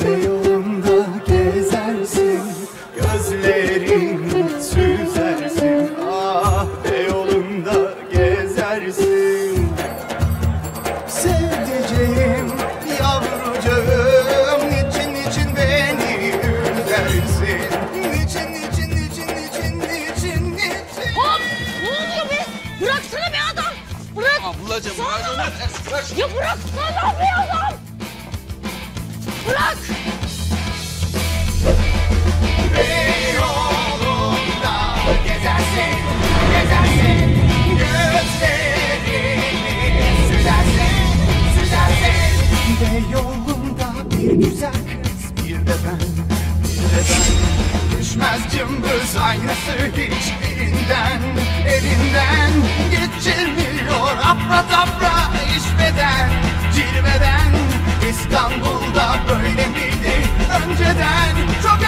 Beyoğlu'nda gezersin Gözlerin süzersin cımbız aynası hiçbirinden Elinden geçirmiyor. Afra tafra işveden Cilveden İstanbul'da böyle miydi önceden? Çok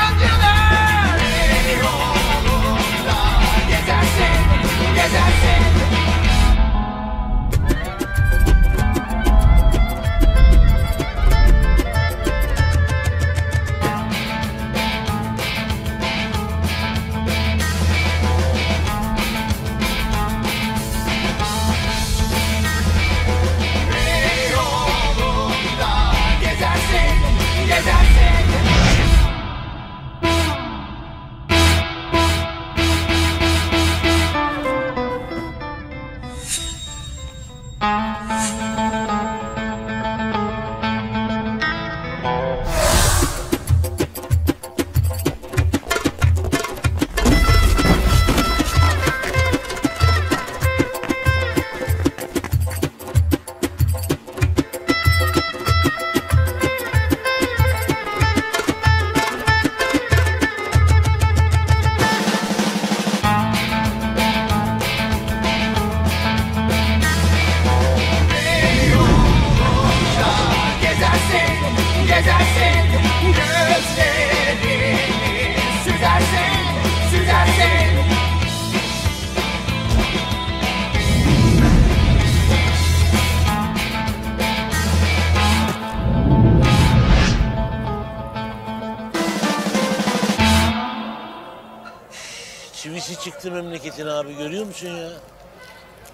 Çivisi çıktı memleketin abi görüyor musun ya?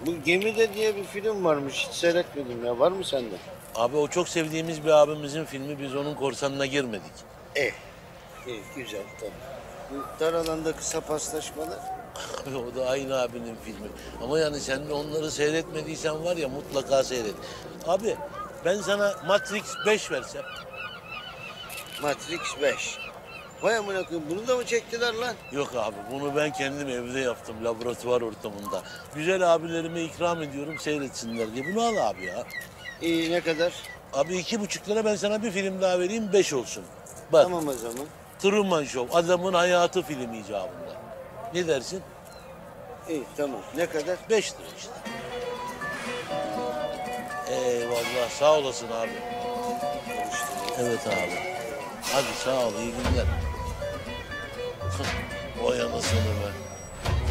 Bu Gemide diye bir film varmış. Hiç seyretmedim ya. Var mı sende? Abi o çok sevdiğimiz bir abimizin filmi biz onun korsanına girmedik. Eh. İyi, güzel tamam. Bu dar alanda kısa paslaşmalar. o da aynı abinin filmi. Ama yani sen de onları seyretmediysen var ya mutlaka seyret. Abi ben sana Matrix 5 versem. Matrix 5. Vay amına koyayım bunu da mı çektiler lan? Yok abi bunu ben kendim evde yaptım laboratuvar ortamında. Güzel abilerime ikram ediyorum seyretsinler diye. Bunu al abi ya. İyi ne kadar? Abi iki buçuk lira ben sana bir film daha vereyim beş olsun. Bak Tamam o zaman. Truman Show adamın hayatı filmi icabında. Ne dersin? İyi tamam. Ne kadar? Beş lira işte. Eyvallah sağ olasın abi. Evet abi. Hadi sağ ol iyi günler. Vay anasını be.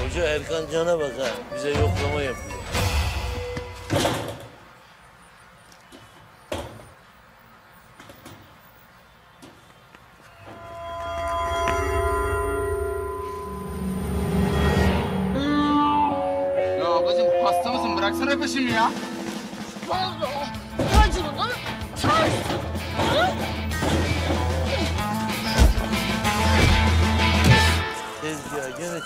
Koca Erkan Can'a bak ha. Bize yoklama yapıyor. Ya ablacığım hasta mısın? Bıraksana peşimi ya. Acının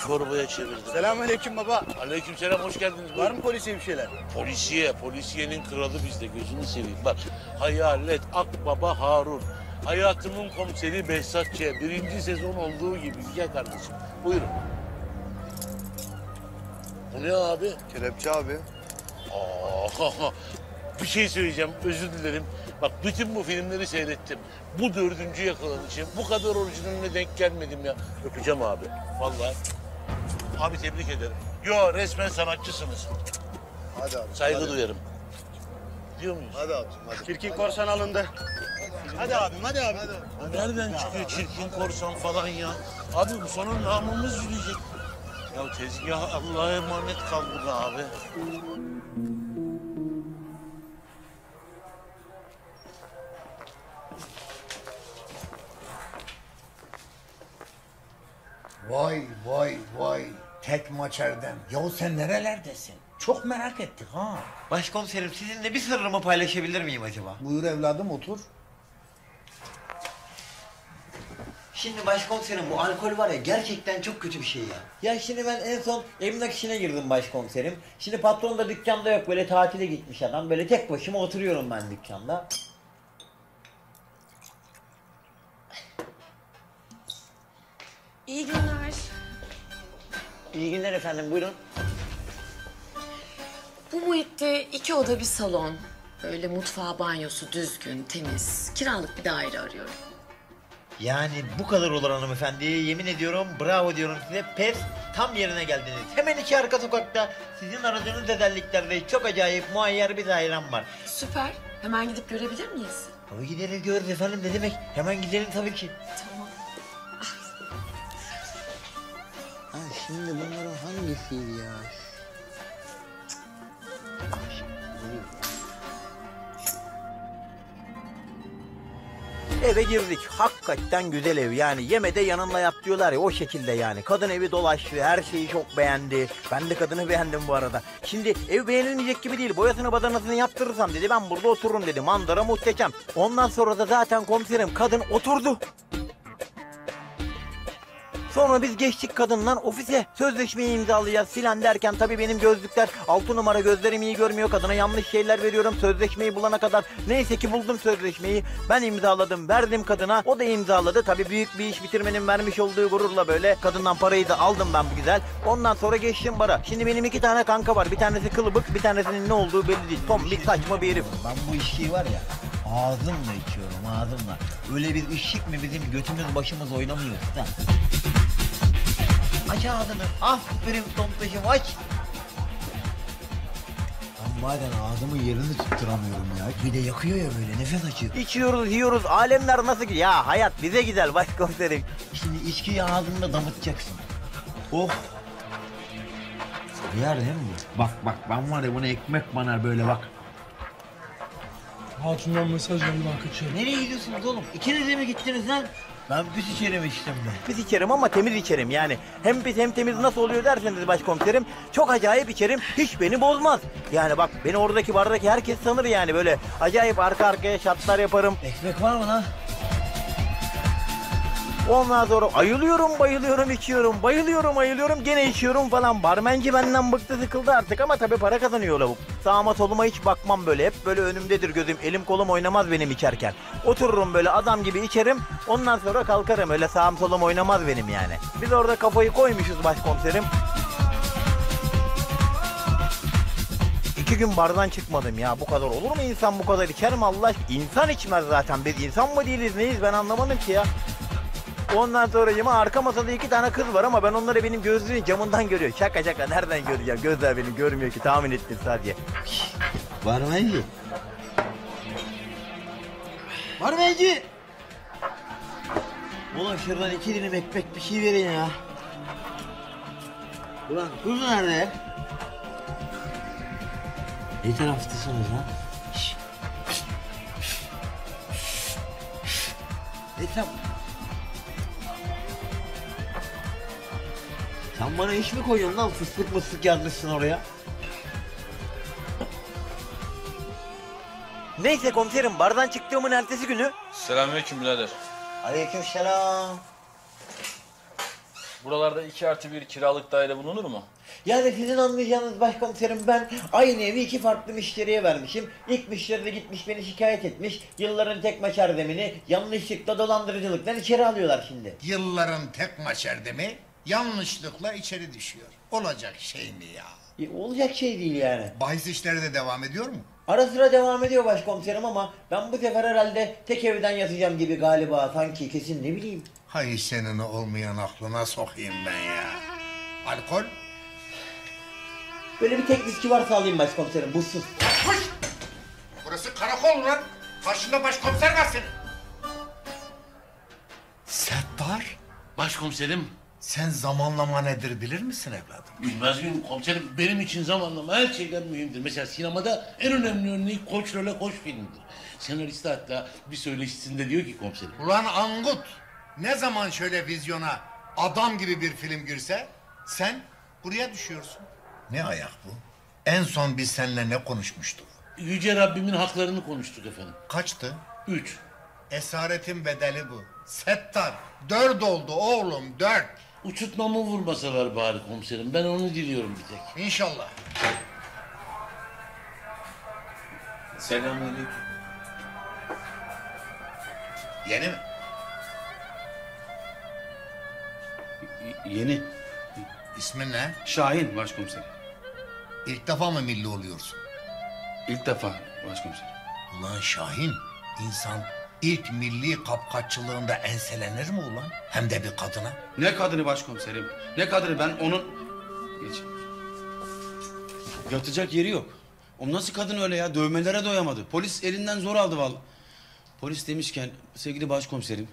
Çorbaya çevirdim. Selamünaleyküm baba. Aleykümselam hoş geldiniz. Var mı polisiye bir şeyler? Polisiye, polisiyenin kralı bizde gözünü seveyim. Bak Hayalet, Akbaba Harun. Hayatımın komiseri Behzat Ç. Birinci sezon olduğu gibi güzel kardeşim. Buyurun. Bu ne abi? Kelepçe abi. Aa, bir şey söyleyeceğim özür dilerim. Bak bütün bu filmleri seyrettim. Bu dördüncü yakalanışım. Bu kadar orijinaline denk gelmedim ya. Öpeceğim abi. Vallahi. Abi tebrik ederim. Yo resmen sanatçısınız. Hadi abi. Saygı hadi. duyarım. Diyor muyuz? Hadi abicim hadi. Çirkin korsan alındı. Hadi abim hadi abi. Bu nereden çıkıyor çirkin korsan falan ya? Abi bu sonra namımız yürüyecek. Ya tezgah Allah'a emanet kal burada abi. Vay vay vay. Tek maç Erdem. Yahu sen nerelerdesin? Çok merak ettik ha. Başkomiserim sizinle bir sırrımı paylaşabilir miyim acaba? Buyur evladım otur. Şimdi başkomiserim bu alkol var ya gerçekten çok kötü bir şey ya. Ya şimdi ben en son emlak işine girdim başkomiserim. Şimdi patron da dükkanda yok böyle tatile gitmiş adam. Böyle tek başıma oturuyorum ben dükkanda. İyi günler. İyi günler efendim buyurun. Bu muhitte iki oda bir salon. Böyle mutfağı, banyosu düzgün, temiz. Kiralık bir daire arıyorum. Yani bu kadar olur hanımefendi. Yemin ediyorum bravo diyorum size. Pes tam yerine geldiniz. Hemen iki arka sokakta sizin aradığınız özelliklerde çok acayip muayyer bir dairem var. Süper. Hemen gidip görebilir miyiz? Tabii gideriz görürüz efendim ne demek. Hemen gidelim tabii ki. Tamam. Şimdi bunların hangisiydi ya? Eve girdik. Hakikaten güzel ev. Yani yemede yanınla yat diyorlar ya o şekilde yani. Kadın evi dolaştı. Her şeyi çok beğendi. Ben de kadını beğendim bu arada. Şimdi ev beğenilmeyecek gibi değil. Boyasını badanasını yaptırırsam dedi. Ben burada otururum dedi. Manzara muhteşem. Ondan sonra da zaten komiserim kadın oturdu. Sonra biz geçtik kadınla ofise. Sözleşmeyi imzalayacağız filan derken tabii benim gözlükler altı numara gözlerim iyi görmüyor. Kadına yanlış şeyler veriyorum sözleşmeyi bulana kadar. Neyse ki buldum sözleşmeyi. Ben imzaladım verdim kadına. O da imzaladı. Tabii büyük bir iş bitirmenin vermiş olduğu gururla böyle. Kadından parayı da aldım ben bu güzel. Ondan sonra geçtim bara. Şimdi benim iki tane kanka var. Bir tanesi kılıbık bir tanesinin ne olduğu belli değil. Tombik saçma bir herif. Ben bu içkiyi var ya ağzımla içiyorum ağzımla. Öyle bir ışık mı bizim götümüz başımız oynamıyor usta. Aç ağzını. Aferin tompaşım aç. Ben bazen ağzımın yerini tutturamıyorum ya. Bir de yakıyor ya böyle nefes açıyor. İçiyoruz yiyoruz. Alemler nasıl ki? Ya hayat bize güzel başkomiserim. Şimdi içkiyi ağzında damıtacaksın. Oh. Yer değil mi bu? Bak bak ben var ya bunu ekmek banar böyle bak. Hatundan mesaj geldi ben kaçıyorum. Nereye gidiyorsunuz oğlum? İkiniz de mi gittiniz lan? Ben pis içerim içtim ben. Pis içerim ama temiz içerim yani. Hem pis hem temiz nasıl oluyor derseniz başkomiserim. Çok acayip içerim. Hiç beni bozmaz. Yani bak beni oradaki bardaki herkes sanır yani böyle. Acayip arka arkaya şatlar yaparım. Ekmek var mı lan? Ondan sonra ayılıyorum bayılıyorum içiyorum. Bayılıyorum ayılıyorum gene içiyorum falan. Barmenci benden bıktı sıkıldı artık ama tabii para kazanıyor lavuk. Sağıma soluma hiç bakmam böyle. Hep böyle önümdedir gözüm. Elim kolum oynamaz benim içerken. Otururum böyle adam gibi içerim. Ondan sonra kalkarım. Öyle sağım solum oynamaz benim yani. Biz orada kafayı koymuşuz başkomiserim. İki gün bardan çıkmadım ya. Bu kadar olur mu insan bu kadar içer mi Allah? İnsan içmez zaten. Biz insan mı değiliz neyiz ben anlamadım ki ya. Ondan sonra yine arka masada iki tane kız var ama ben onları benim gözlüğün camından görüyorum. Şaka şaka nereden göreceğim? Gözler beni görmüyor ki tahmin ettim sadece. Barmenci. Barmenci. Ulan şuradan iki dilim ekmek bir şey verin ya. Ulan tuz nerede? Ne taraftasınız lan? Ne tam... Sen bana iş mi koyuyorsun lan? Fıstık mıstık yazmışsın oraya. Neyse komiserim bardan çıktığımın ertesi günü Selamünaleyküm birader. Aleykümselam. Buralarda 2 artı bir kiralık daire bulunur mu? Yani sizin anlayacağınız başkomiserim ben aynı evi iki farklı müşteriye vermişim. İlk müşteri de gitmiş beni şikayet etmiş. Yılların tek maç erdemini yanlışlıkla dolandırıcılıktan içeri alıyorlar şimdi. Yılların tek maç Erdem'i yanlışlıkla içeri düşüyor. Olacak şey mi ya? E, olacak şey değil yani. Bahis işleri de devam ediyor mu? Ara sıra devam ediyor başkomiserim ama ben bu sefer herhalde tek evden yatacağım gibi galiba sanki kesin ne bileyim. Hay senin olmayan aklına sokayım ben ya. Alkol? Böyle bir tek viski varsa alayım başkomiserim buzsuz. Koş! Burası karakol lan. Karşında başkomiser var senin. Settar, Başkomiserim sen zamanlama nedir bilir misin evladım? Bilmez miyim komiserim? Benim için zamanlama her şeyden mühimdir. Mesela sinemada en önemli örneği Koç Role Koç filmidir. Senarist hatta bir söyleşisinde diyor ki komiserim. Ulan Angut, ne zaman şöyle vizyona adam gibi bir film girse sen buraya düşüyorsun. Ne ayak bu? En son biz seninle ne konuşmuştuk? Yüce Rabbimin haklarını konuştuk efendim. Kaçtı? Üç. Esaretin bedeli bu. Settar. Dört oldu oğlum dört. Uçurtmamı vurmasalar bari komiserim. Ben onu diliyorum bir tek. İnşallah. Selamünaleyküm. Yeni mi? Yeni. İsmin ne? Şahin başkomiserim. İlk defa mı milli oluyorsun? İlk defa başkomiserim. Ulan Şahin, insan ilk milli kapkaççılığında enselenir mi ulan? Hem de bir kadına. Ne kadını başkomiserim? Ne kadını ben onun... Geç. Yatacak yeri yok. O nasıl kadın öyle ya? Dövmelere doyamadı. Polis elinden zor aldı vallahi. Polis demişken sevgili başkomiserim...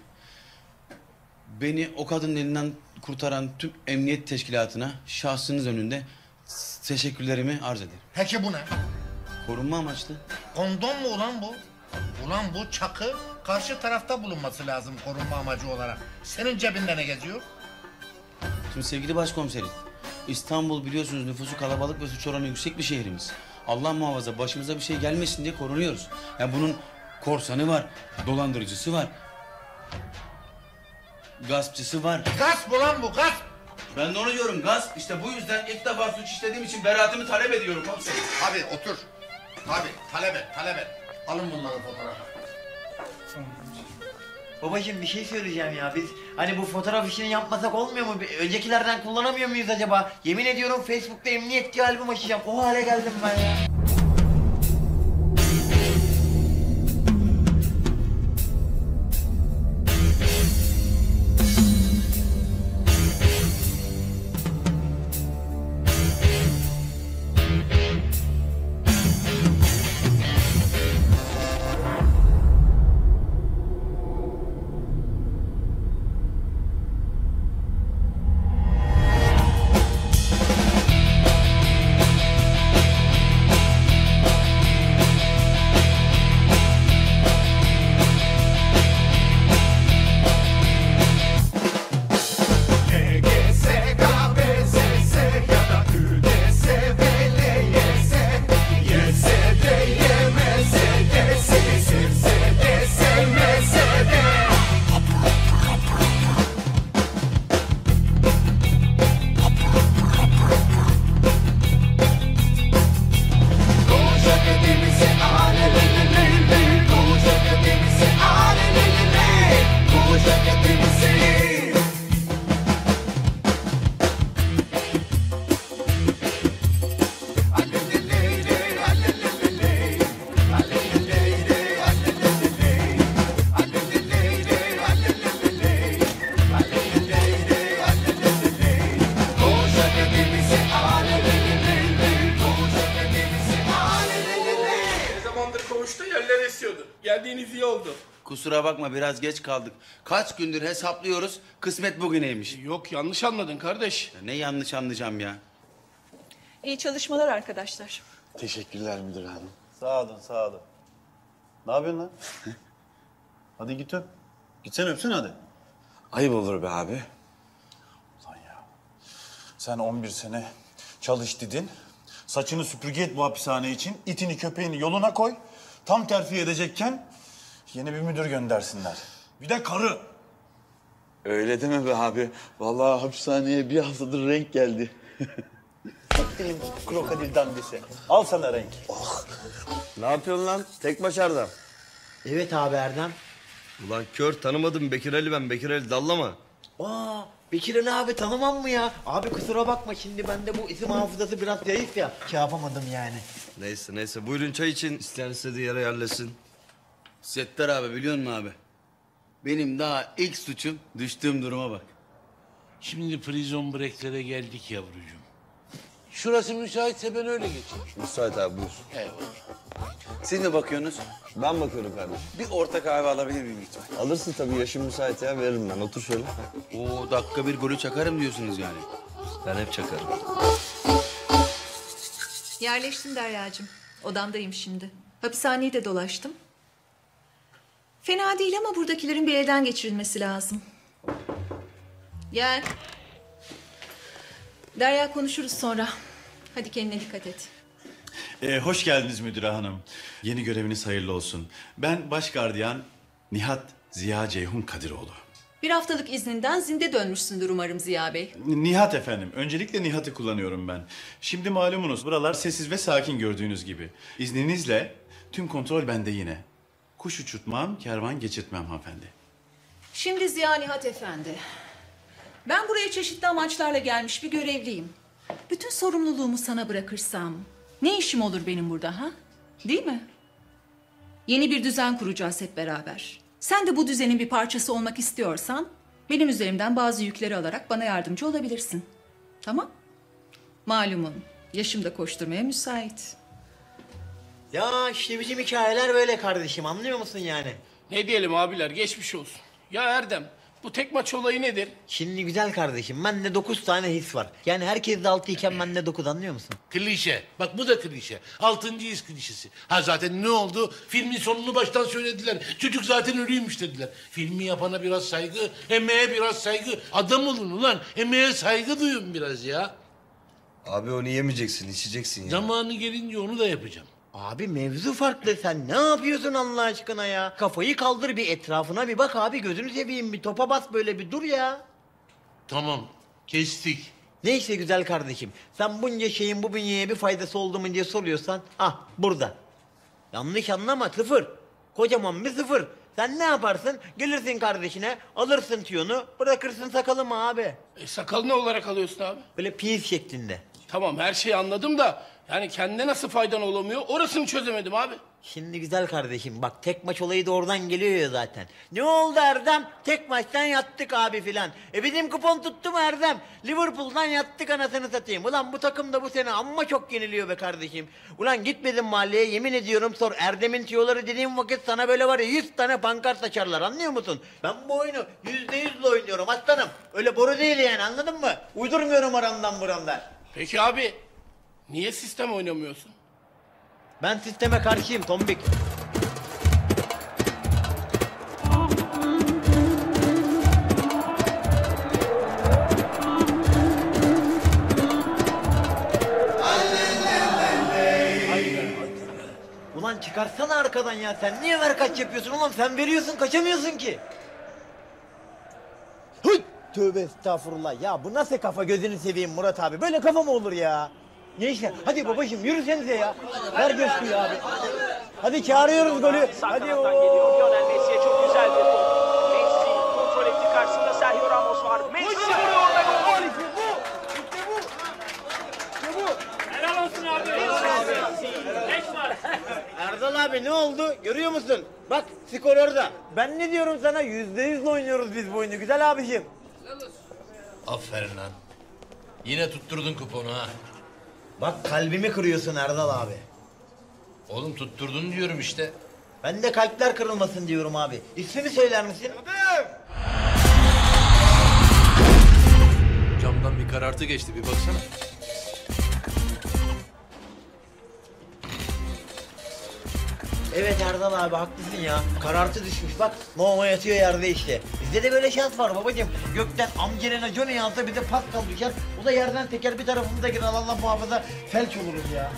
Beni o kadının elinden kurtaran tüm emniyet teşkilatına şahsınız önünde teşekkürlerimi arz ederim. Peki bu ne? Korunma amaçlı. Kondom mu ulan bu? Ulan bu çakı karşı tarafta bulunması lazım korunma amacı olarak. Senin cebinde ne geziyor? Şimdi sevgili başkomiserim, İstanbul biliyorsunuz nüfusu kalabalık ve suç oranı yüksek bir şehrimiz. Allah muhafaza başımıza bir şey gelmesin diye korunuyoruz. Yani bunun korsanı var, dolandırıcısı var. Gaspçısı var. Gasp ulan bu gasp. Ben de onu diyorum gasp. İşte bu yüzden ilk defa suç işlediğim için beraatimi talep ediyorum komiserim. Hadi otur. Hadi talep et talep et. Alın bunları fotoğrafa. Babacığım bir şey söyleyeceğim ya biz hani bu fotoğraf işini yapmasak olmuyor mu? Öncekilerden kullanamıyor muyuz acaba? Yemin ediyorum Facebook'ta emniyet diye albüm açacağım. O hale geldim ben ya. Kusura bakma biraz geç kaldık. Kaç gündür hesaplıyoruz. Kısmet bugüneymiş. Yok yanlış anladın kardeş. Ya Ne yanlış anlayacağım ya. İyi çalışmalar arkadaşlar. Teşekkürler müdür hanım. Sağ olun, sağ olun. Ne yapıyorsun lan? hadi git öp. Gitsene öpsene hadi. Ayıp olur be abi. Ulan ya. Sen 11 sene çalış dedin. Saçını süpürge et bu hapishane için. itini köpeğini yoluna koy. Tam terfi edecekken yeni bir müdür göndersinler. Bir de karı. Öyle deme be abi. Vallahi hapishaneye bir haftadır renk geldi. Benim krokodil dandisi. Al sana renk. Ne yapıyorsun lan? Tek başarda. Evet abi Erdem. Ulan kör tanımadım Bekir Ali ben. Bekir Ali dallama. Aa Bekir Ali abi tanımam mı ya? Abi kusura bakma şimdi bende bu isim hafızası biraz zayıf ya. Şey yapamadım yani. Neyse neyse buyurun çay için. İsteyen istediği yere yerleşsin. Settar abi biliyor musun abi? Benim daha ilk suçum düştüğüm duruma bak. Şimdi prison break'lere geldik yavrucuğum. Şurası müsaitse ben öyle geçeyim. Müsait abi buyur. Eyvallah. Siz mi bakıyorsunuz? Ben bakıyorum kardeşim. Bir orta kahve alabilir miyim lütfen? Alırsın tabii yaşım müsait ya veririm ben. Otur şöyle. Oo dakika bir golü çakarım diyorsunuz yani. Ben hep çakarım. Yerleştim Derya'cığım. Odamdayım şimdi. Hapishaneyi de dolaştım. Fena değil ama buradakilerin bir elden geçirilmesi lazım. Gel. Derya konuşuruz sonra. Hadi kendine dikkat et. Ee, hoş geldiniz müdüre hanım. Yeni göreviniz hayırlı olsun. Ben baş gardiyan Nihat Ziya Ceyhun Kadiroğlu. Bir haftalık izninden zinde dönmüşsündür umarım Ziya Bey. Nihat efendim. Öncelikle Nihat'ı kullanıyorum ben. Şimdi malumunuz buralar sessiz ve sakin gördüğünüz gibi. İzninizle tüm kontrol bende yine. Kuş uçurtmam, kervan geçirtmem hanımefendi. Şimdi Ziya Nihat Efendi. Ben buraya çeşitli amaçlarla gelmiş bir görevliyim. Bütün sorumluluğumu sana bırakırsam ne işim olur benim burada ha? Değil mi? Yeni bir düzen kuracağız hep beraber. Sen de bu düzenin bir parçası olmak istiyorsan benim üzerimden bazı yükleri alarak bana yardımcı olabilirsin. Tamam? Malumun yaşım da koşturmaya müsait. Ya işte bizim hikayeler böyle kardeşim anlıyor musun yani? Ne diyelim abiler geçmiş olsun. Ya Erdem bu tek maç olayı nedir? Şimdi güzel kardeşim bende dokuz tane his var. Yani herkes de altı iken bende dokuz anlıyor musun? Klişe. Bak bu da klişe. Altıncı his klişesi. Ha zaten ne oldu? Filmin sonunu baştan söylediler. Çocuk zaten ölüymüş dediler. Filmi yapana biraz saygı, emeğe biraz saygı. Adam olun ulan. Emeğe saygı duyun biraz ya. Abi onu yemeyeceksin, içeceksin ya. Zamanı gelince onu da yapacağım. Abi mevzu farklı sen ne yapıyorsun Allah aşkına ya? Kafayı kaldır bir etrafına bir bak abi gözünü seveyim bir topa bas böyle bir dur ya. Tamam. Kestik. Neyse güzel kardeşim sen bunca şeyin bu bünyeye bir faydası oldu mu diye soruyorsan ah burada. Yanlış anlama sıfır. Kocaman bir sıfır. Sen ne yaparsın? Gelirsin kardeşine, alırsın tüyonu, bırakırsın sakalımı abi. E, sakal ne olarak alıyorsun abi? Böyle pis şeklinde. Tamam her şeyi anladım da yani kendine nasıl faydan olamıyor orasını çözemedim abi. Şimdi güzel kardeşim bak tek maç olayı da oradan geliyor ya zaten. Ne oldu Erdem? Tek maçtan yattık abi filan. E bizim kupon tuttu mu Erdem? Liverpool'dan yattık anasını satayım. Ulan bu takım da bu sene amma çok yeniliyor be kardeşim. Ulan gitmedim mahalleye yemin ediyorum sor. Erdem'in tüyoları dediğim vakit sana böyle var ya 100 tane pankart açarlar anlıyor musun? Ben bu oyunu yüzde yüzle oynuyorum aslanım. Öyle boru değil yani anladın mı? Uydurmuyorum aramdan buramdan. Peki abi niye sistem oynamıyorsun? Ben sisteme karşıyım Tombik. Ulan çıkarsana arkadan ya sen niye ver kaç yapıyorsun oğlum sen veriyorsun kaçamıyorsun ki. Hıt! Tövbe estağfurullah ya bu nasıl kafa gözünü seveyim Murat abi böyle kafa mı olur ya? Neyse hadi babacığım yürüsenize ya. Ver göstereyim abi. Hadi çağırıyoruz golü. Hadi geliyor. Lionel Messi'ye çok güzel bir top. Messi kontrol etti karşısında Sergio Ramos var. Messi vuruyor da gol. Helal olsun abi. Beş var. Erdal abi ne oldu görüyor musun? Bak skor orada. Ben ne diyorum sana yüzde yüzle oynuyoruz biz bu oyunu güzel abiciğim. Aferin lan. Yine tutturdun kuponu ha. Bak kalbimi kırıyorsun Erdal abi. Oğlum tutturdun diyorum işte. Ben de kalpler kırılmasın diyorum abi. İsmini söyler misin? Camdan bir karartı geçti bir baksana. Evet Erdal abi haklısın ya. Karartı düşmüş bak. Momo yatıyor yerde işte. Bizde de böyle şans var babacığım. Gökten amcelena Johnny yazsa bize Pascal düşer. O da yerden teker bir tarafımıza girer Allah muhafaza felç oluruz ya.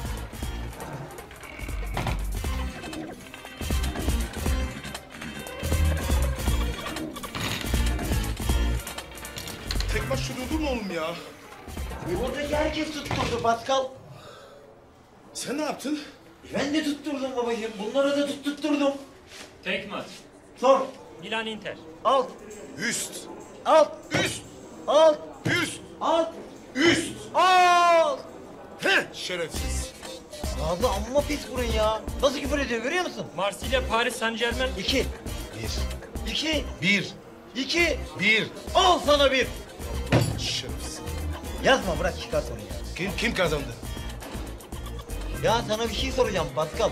Tek maç sürüyordu mu oğlum ya? E buradaki herkes tutturdu Pascal. Sen ne yaptın? E ben de tutturdum babacığım. Bunlara da tutturturdum. Tek maç. Sor. Milan Inter. Alt. Üst. Alt. Üst. Alt. Üst. Alt. Üst. Alt. Heh. Şerefsiz. Abi amma pis burun ya. Nasıl küfür ediyor görüyor musun? Marsilya Paris Saint Germain. İki. Bir. İki. Bir. İki. Bir. Al sana bir. Şerefsiz. Yazma bırak çıkar sonra ya. Kim, kim kazandı? Ya sana bir şey soracağım Pascal.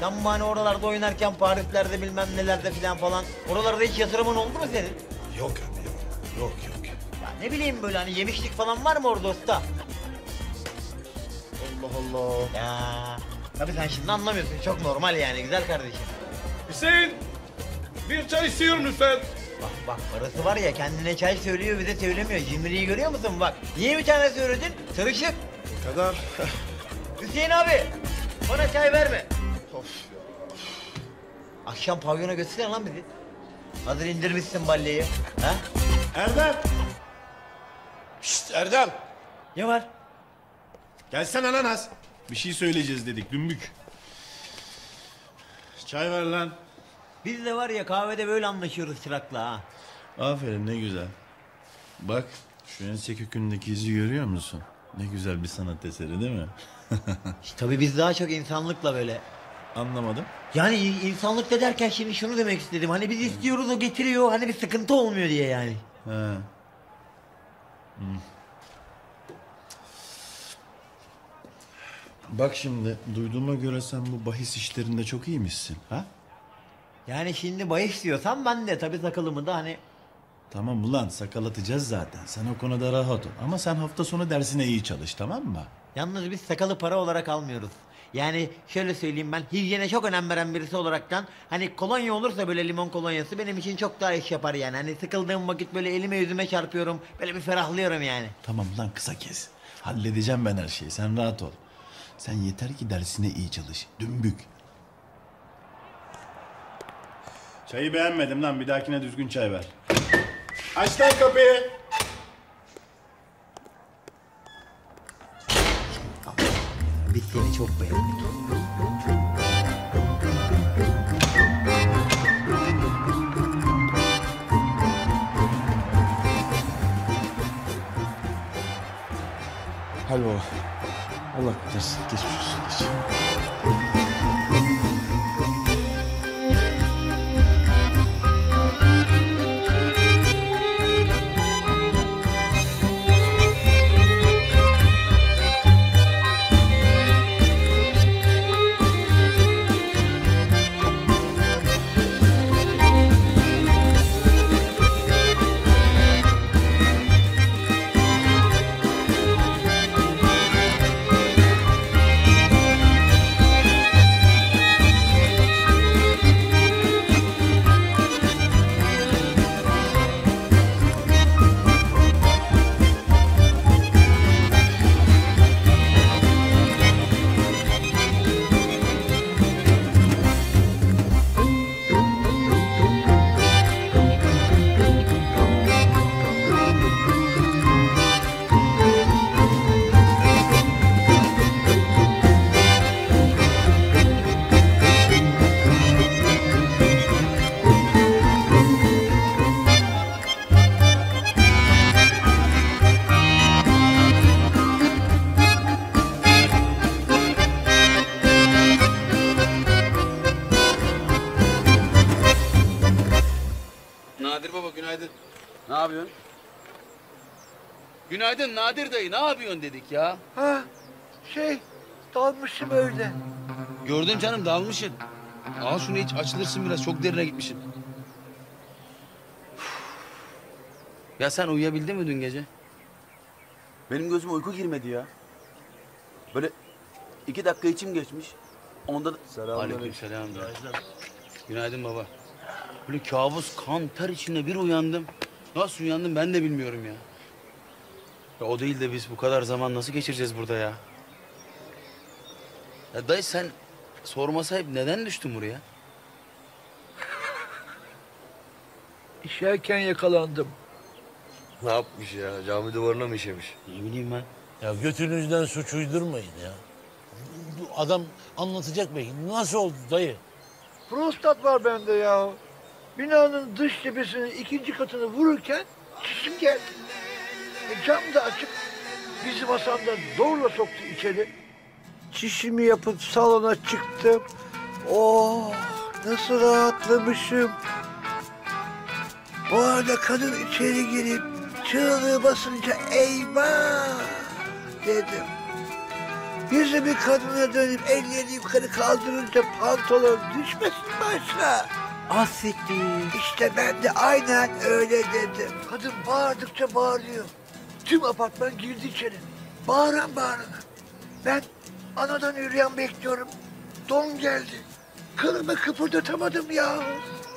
Sen bu hani oralarda oynarken Paris'lerde bilmem nelerde filan falan. Oralarda hiç yatırımın oldu mu senin? Yok abi yok. Yok yok. Ya ne bileyim böyle hani yemişlik falan var mı orada usta? Allah Allah. Ya. Tabii sen şimdi anlamıyorsun. Çok normal yani güzel kardeşim. Hüseyin. Bir çay istiyorum lütfen. Bak bak parası var ya kendine çay söylüyor bize söylemiyor. Cimriyi görüyor musun bak. Niye bir tane söyledin? Sarışık. Kadar. Hüseyin abi bana çay verme. Akşam pavyona götürsene lan bizi. Hazır indirmişsin balleyi. Ha? Erdem. Şşt Erdem. Ne var? Gelsene lan az. Bir şey söyleyeceğiz dedik dümbük. Çay ver lan. Biz de var ya kahvede böyle anlaşıyoruz çırakla ha. Aferin ne güzel. Bak şu ense kökündeki izi görüyor musun? Ne güzel bir sanat eseri değil mi? Tabii biz daha çok insanlıkla böyle. Anlamadım. Yani insanlık da derken şimdi şunu demek istedim. Hani biz istiyoruz o getiriyor. Hani bir sıkıntı olmuyor diye yani. He. Hmm. Bak şimdi duyduğuma göre sen bu bahis işlerinde çok iyiymişsin. Ha? Yani şimdi bahis diyorsan ben de tabii takılımı da hani Tamam ulan sakal atacağız zaten. Sen o konuda rahat ol. Ama sen hafta sonu dersine iyi çalış tamam mı? Yalnız biz sakalı para olarak almıyoruz. Yani şöyle söyleyeyim ben hijyene çok önem veren birisi olaraktan hani kolonya olursa böyle limon kolonyası benim için çok daha iş yapar yani. Hani sıkıldığım vakit böyle elime yüzüme çarpıyorum böyle bir ferahlıyorum yani. Tamam lan kısa kes. Halledeceğim ben her şeyi. Sen rahat ol. Sen yeter ki dersine iyi çalış. Dümbük. Çayı beğenmedim lan bir dahakine düzgün çay ver. Aç lan kapıyı. Seni çok beğendik. Baba. Allah kurtarsın. Geçmiş olsun. Geç. Günaydın Nadir dayı ne yapıyorsun dedik ya. Ha şey dalmışım öyle. Gördüm canım dalmışsın. Al şunu iç açılırsın biraz çok derine gitmişsin. Ya sen uyuyabildin mi dün gece? Benim gözüme uyku girmedi ya. Böyle iki dakika içim geçmiş. Onda da... Aleyküm selam. Günaydın baba. Böyle kabus kan ter içinde bir uyandım. Nasıl uyandım ben de bilmiyorum ya. Ya. O değil de biz bu kadar zaman nasıl geçireceğiz burada ya? Ya dayı sen sorma sahip neden düştün buraya? İşerken yakalandım. Ne yapmış ya? Cami duvarına mı işemiş? Ne bileyim ben. Ya götünüzden suç uydurmayın ya. Bu adam anlatacak belki. Nasıl oldu dayı? Prostat var bende ya. Binanın dış cephesinin ikinci katını vururken çişim geldi. E, cam da açık. Bizim Hasan da zorla soktu içeri. Çişimi yapıp salona çıktım. Oh nasıl rahatlamışım. O arada kadın içeri girip çığlığı basınca eyvah dedim. Yüzümü kadına dönüp ellerini yukarı kaldırınca pantolon düşmesin aşağı? Asiktir. İşte ben de aynen öyle dedim. Kadın bağırdıkça bağırıyor. Tüm apartman girdi içeri. Bağıran bağırana. Ben anadan yürüyen bekliyorum. Don geldi. Kılımı kıpırdatamadım ya.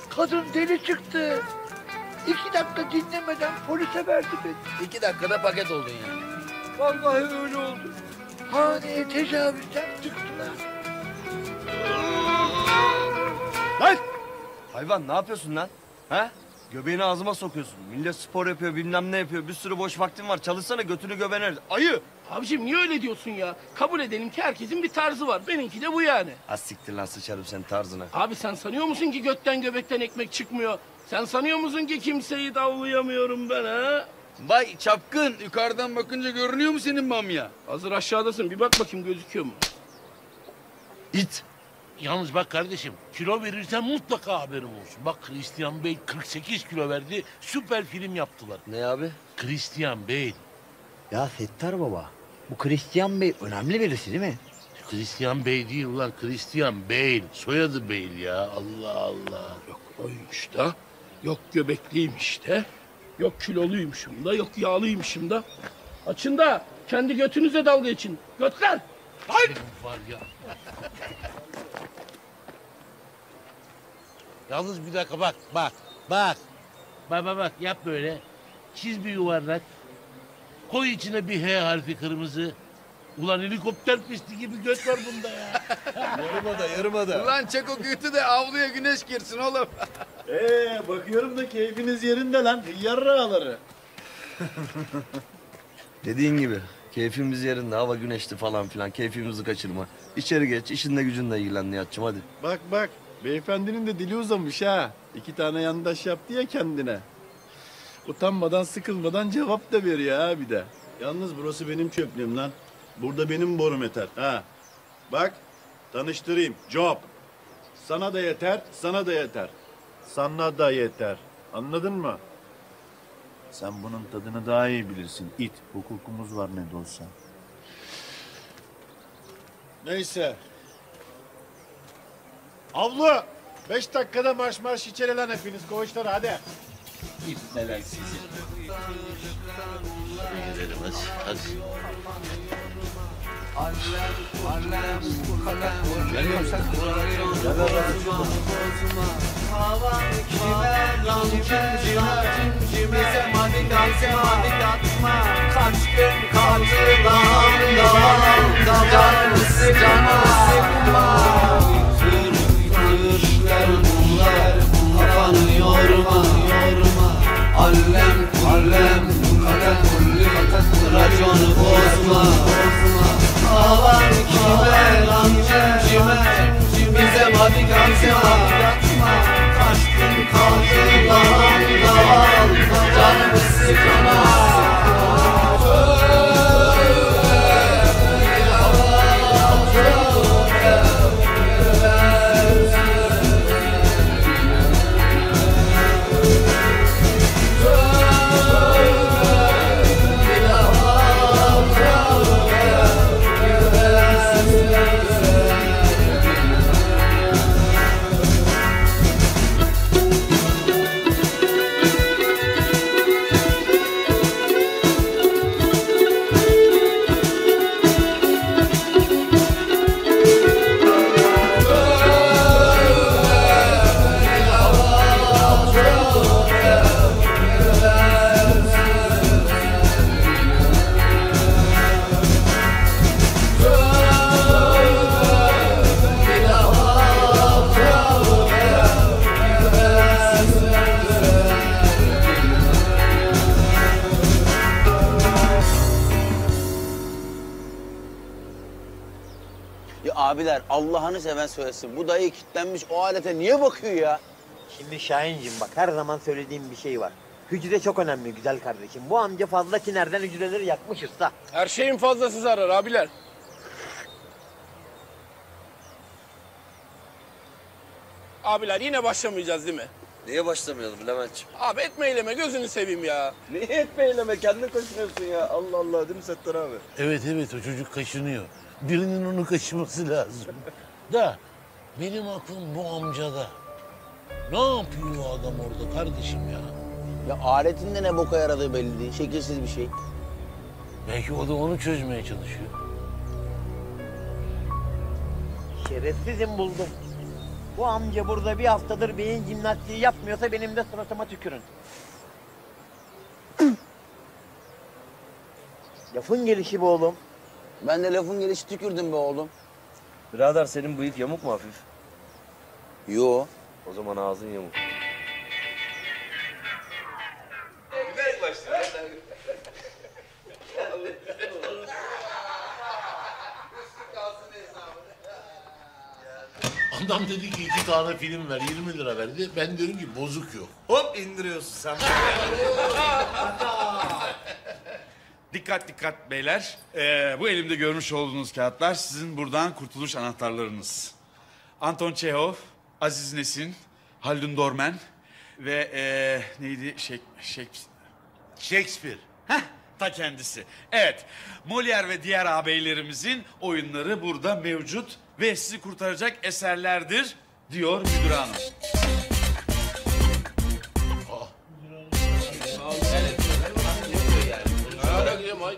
Kadın deli çıktı. İki dakika dinlemeden polise verdi beni. İki dakikada paket oldun yani. Vallahi öyle oldu. Haneye tecavüzden tıktılar. Lan! Hayvan ne yapıyorsun lan? Ha? Göbeğini ağzıma sokuyorsun. Millet spor yapıyor bilmem ne yapıyor. Bir sürü boş vaktin var. Çalışsana götünü göbener. Ayı! Abiciğim niye öyle diyorsun ya? Kabul edelim ki herkesin bir tarzı var. Benimki de bu yani. Az siktir lan sıçarım senin tarzına. Abi sen sanıyor musun ki gökten göbekten ekmek çıkmıyor? Sen sanıyor musun ki kimseyi davlayamıyorum ben ha? Vay çapkın yukarıdan bakınca görünüyor mu senin bamya? Hazır aşağıdasın bir bak bakayım gözüküyor mu? İt. Yalnız bak kardeşim kilo verirsen mutlaka haberim olsun. Bak Christian Bale 48 kilo verdi süper film yaptılar. Ne abi? Christian Bale. Ya Settar baba. Bu Christian Bey önemli birisi değil mi? Christian Bale değil ulan Christian Bale. Soyadı Bale ya Allah Allah. Yok oymuş da, yok göbekliymiş de, yok kiloluymuşum da, yok yağlıymışım da. Açın da kendi götünüze dalga için. Götler! Hayır! Var ya. Yalnız bir dakika bak bak bak. Bak bak bak yap böyle. Çiz bir yuvarlak. Koy içine bir H harfi kırmızı. Ulan helikopter pisti gibi göt var bunda ya. Yarımada yarımada. Ulan çek o götü de avluya güneş girsin oğlum. Ee bakıyorum da keyfiniz yerinde lan. Yarrağları. Dediğin gibi. Keyfimiz yerinde. Hava güneşli falan filan. Keyfimizi kaçırma. İçeri geç. işinle gücünle ilgilen Nihat'cığım hadi. Bak bak. Beyefendinin de dili uzamış ha. İki tane yandaş yaptı ya kendine. Utanmadan sıkılmadan cevap da veriyor ha bir de. Yalnız burası benim çöplüğüm lan. Burada benim borum yeter ha. Bak tanıştırayım. Job. Sana da yeter, sana da yeter. Sana da yeter. Anladın mı? Sen bunun tadını daha iyi bilirsin. İt. Hukukumuz var ne de olsa. Neyse. Avlu. Beş dakikada marş marş içeri lan hepiniz koğuşlara hadi. İpneler sizi. Gidelim hadi. Kaç gün kaldı dağımda Canımı sıkma Tır yorma yorma Allem allem Kata kulli Raconu bozma. Alan kime lan cimcime Bize hadi gamze atma Kaç gün kaldı dağımda Canımı Allah'ını seven söylesin. Bu dayı kilitlenmiş o alete niye bakıyor ya? Şimdi Şahin'cim bak her zaman söylediğim bir şey var. Hücre çok önemli güzel kardeşim. Bu amca fazla kinerden hücreleri yakmış usta. Her şeyin fazlası zarar abiler. Abiler yine başlamayacağız değil mi? Niye başlamayalım Levent'ciğim? Abi etme eyleme gözünü seveyim ya. Niye etme eyleme kendin kaşınıyorsun ya. Allah Allah değil mi Settar abi? Evet evet o çocuk kaşınıyor. Birinin onu kaçırması lazım. da benim aklım bu amcada. Ne yapıyor o adam orada kardeşim ya? Ya aletin de ne boka yaradığı belli değil. Şekilsiz bir şey. Belki o da onu çözmeye çalışıyor. Şerefsizim buldum. Bu amca burada bir haftadır beyin jimnastiği yapmıyorsa benim de suratıma tükürün. Lafın gelişi bu oğlum. Ben de lafın gelişi tükürdüm be oğlum. Birader senin bıyık yamuk mu hafif? Yo. O zaman ağzın yamuk. Adam dedi ki iki tane film ver 20 lira verdi. Ben diyorum ki bozuk yok. Hop indiriyorsun sen. Dikkat dikkat beyler. Ee, bu elimde görmüş olduğunuz kağıtlar sizin buradan kurtuluş anahtarlarınız. Anton Çehov, Aziz Nesin, Haldun Dorman ve ee, neydi? Şek, Şek, Shakespeare. Heh, ta kendisi. Evet, Molière ve diğer ağabeylerimizin oyunları burada mevcut ve sizi kurtaracak eserlerdir diyor müdür hanım.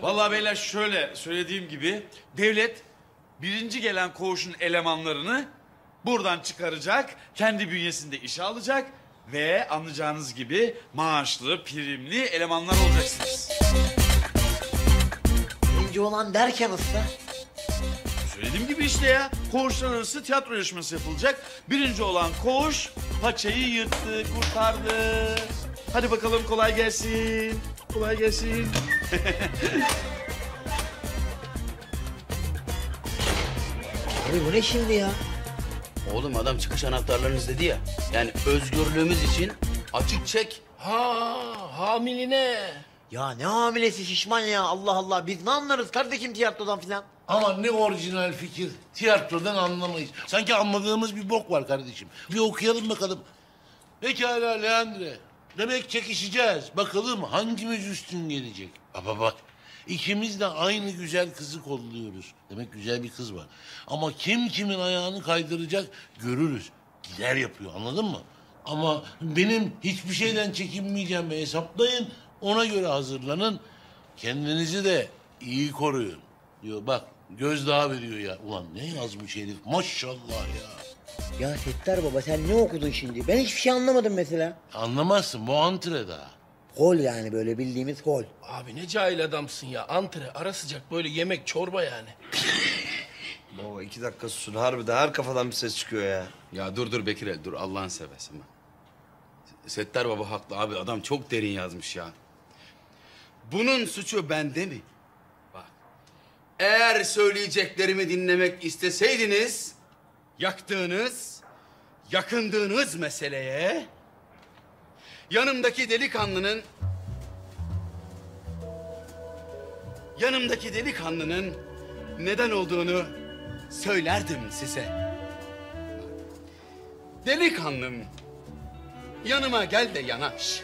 Vallahi beyler şöyle söylediğim gibi devlet birinci gelen koğuşun elemanlarını buradan çıkaracak, kendi bünyesinde işe alacak ve anlayacağınız gibi maaşlı, primli elemanlar olacaksınız. İnce olan derken usta. Söylediğim gibi işte ya. Koğuşlar arası tiyatro yarışması yapılacak. Birinci olan koğuş paçayı yırttı, kurtardı. Hadi bakalım kolay gelsin. Kolay gelsin. Abi bu ne şimdi ya? Oğlum adam çıkış anahtarlarınız dedi ya. Yani özgürlüğümüz için açık çek. Ha hamiline. Ya ne hamilesi şişman ya Allah Allah. Biz ne anlarız kardeşim tiyatrodan filan. Ama ne orijinal fikir. Tiyatrodan anlamayız. Sanki anladığımız bir bok var kardeşim. Bir okuyalım bakalım. Pekala Leandre. Demek çekişeceğiz. Bakalım hangimiz üstün gelecek. Baba bak. İkimiz de aynı güzel kızı kolluyoruz. Demek güzel bir kız var. Ama kim kimin ayağını kaydıracak görürüz. Gider yapıyor anladın mı? Ama benim hiçbir şeyden çekinmeyeceğimi hesaplayın. Ona göre hazırlanın. Kendinizi de iyi koruyun. Diyor bak gözdağı veriyor ya. Ulan ne yazmış herif maşallah ya. Ya Settar baba sen ne okudun şimdi? Ben hiçbir şey anlamadım mesela. Anlamazsın bu antre daha. Hol yani böyle bildiğimiz hol. Abi ne cahil adamsın ya. Antre, ara sıcak böyle yemek, çorba yani. Baba iki dakika susun. Harbiden her kafadan bir ses çıkıyor ya. Ya dur dur Bekir El dur Allah'ın seversen bak. Settar Baba haklı abi adam çok derin yazmış ya. Bunun suçu bende mi? Bak. Eğer söyleyeceklerimi dinlemek isteseydiniz yaktığınız, yakındığınız meseleye yanımdaki delikanlının yanımdaki delikanlının neden olduğunu söylerdim size. Delikanlım, yanıma gel de yanaş.